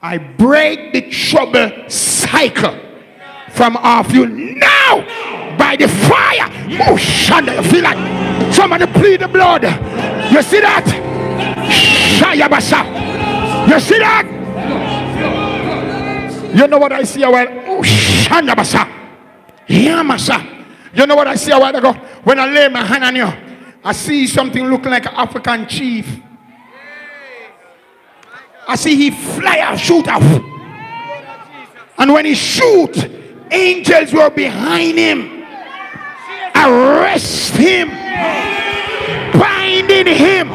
I break the trouble cycle from off you now by the fire. Shanda, you feel like somebody plead the blood. You see that? Shaya You see that? You know what I see a while? Shandabasa. Yamasa. You know what I see a while ago? When I lay my hand on you, I see something looking like an African chief. I see he fly out, shoot out. And when he shoot, angels were behind him. Arrest him. Binding him.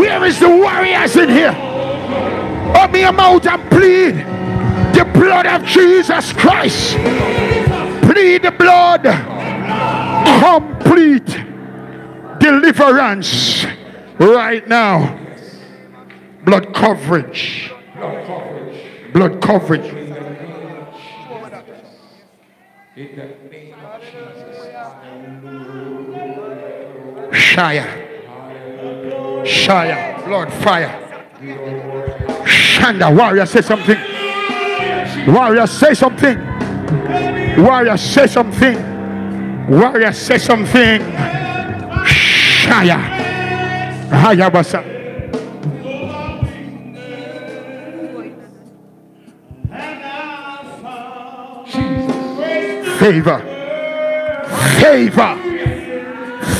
Where is the warriors in here? Open your mouth and plead the blood of Jesus Christ. Plead the blood. Complete deliverance right now. Blood coverage. Blood coverage. Blood coverage. Shire. Shire. Blood fire. Shanda warrior say something. Warrior, say something. Warrior, say something. Warrior, say something. Shaya. Hayabasa. Favor. Favor.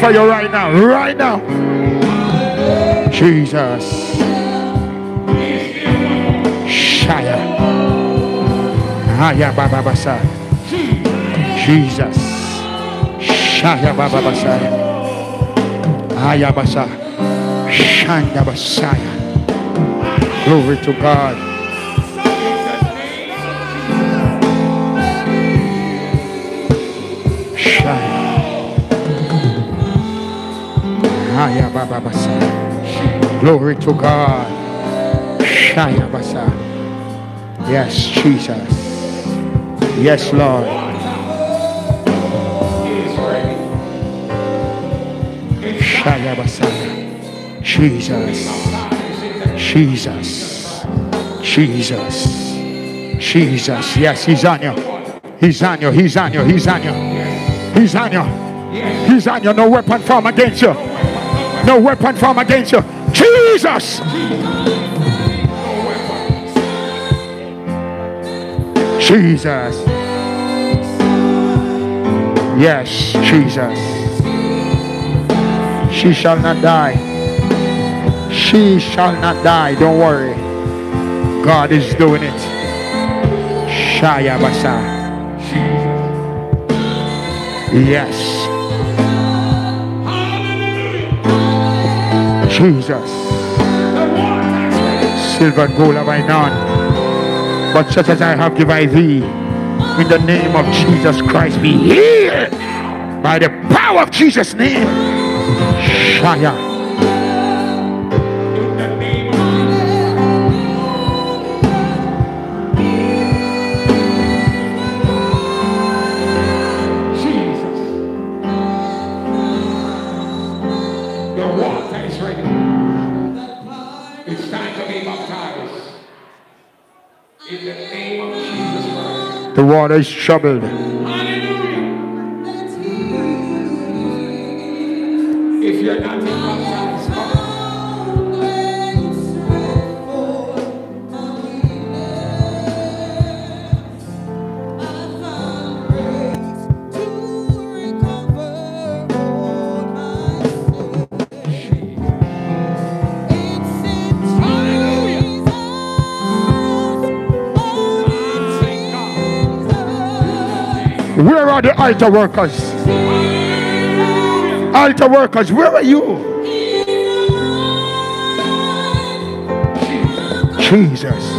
for you right now. Right now. Jesus. Shaya. Haya ah, Baba Basa. Jesus. Shaya Baba Basa. Haya ah, Basa. Shanda Basaya. Glory to God. Glory to God. Shaya Basa. Yes, Jesus. Yes, Lord. Shayabasana. Jesus. Jesus. Jesus. Jesus. Yes, he's on you. He's on you. He's on you. He's on you. He's on you. He's on you. No weapon formed against you. No weapon formed against you. Jesus. Jesus. Yes, Jesus. She shall not die. She shall not die. Don't worry. God is doing it. Shaya Basa. Yes. Jesus. Silver and gold have I none. But such as I have give I thee. In the name of Jesus Christ, be healed by the power of Jesus' name. Shaya. Water is troubled. Altar workers? Altar workers, where are you? Jesus.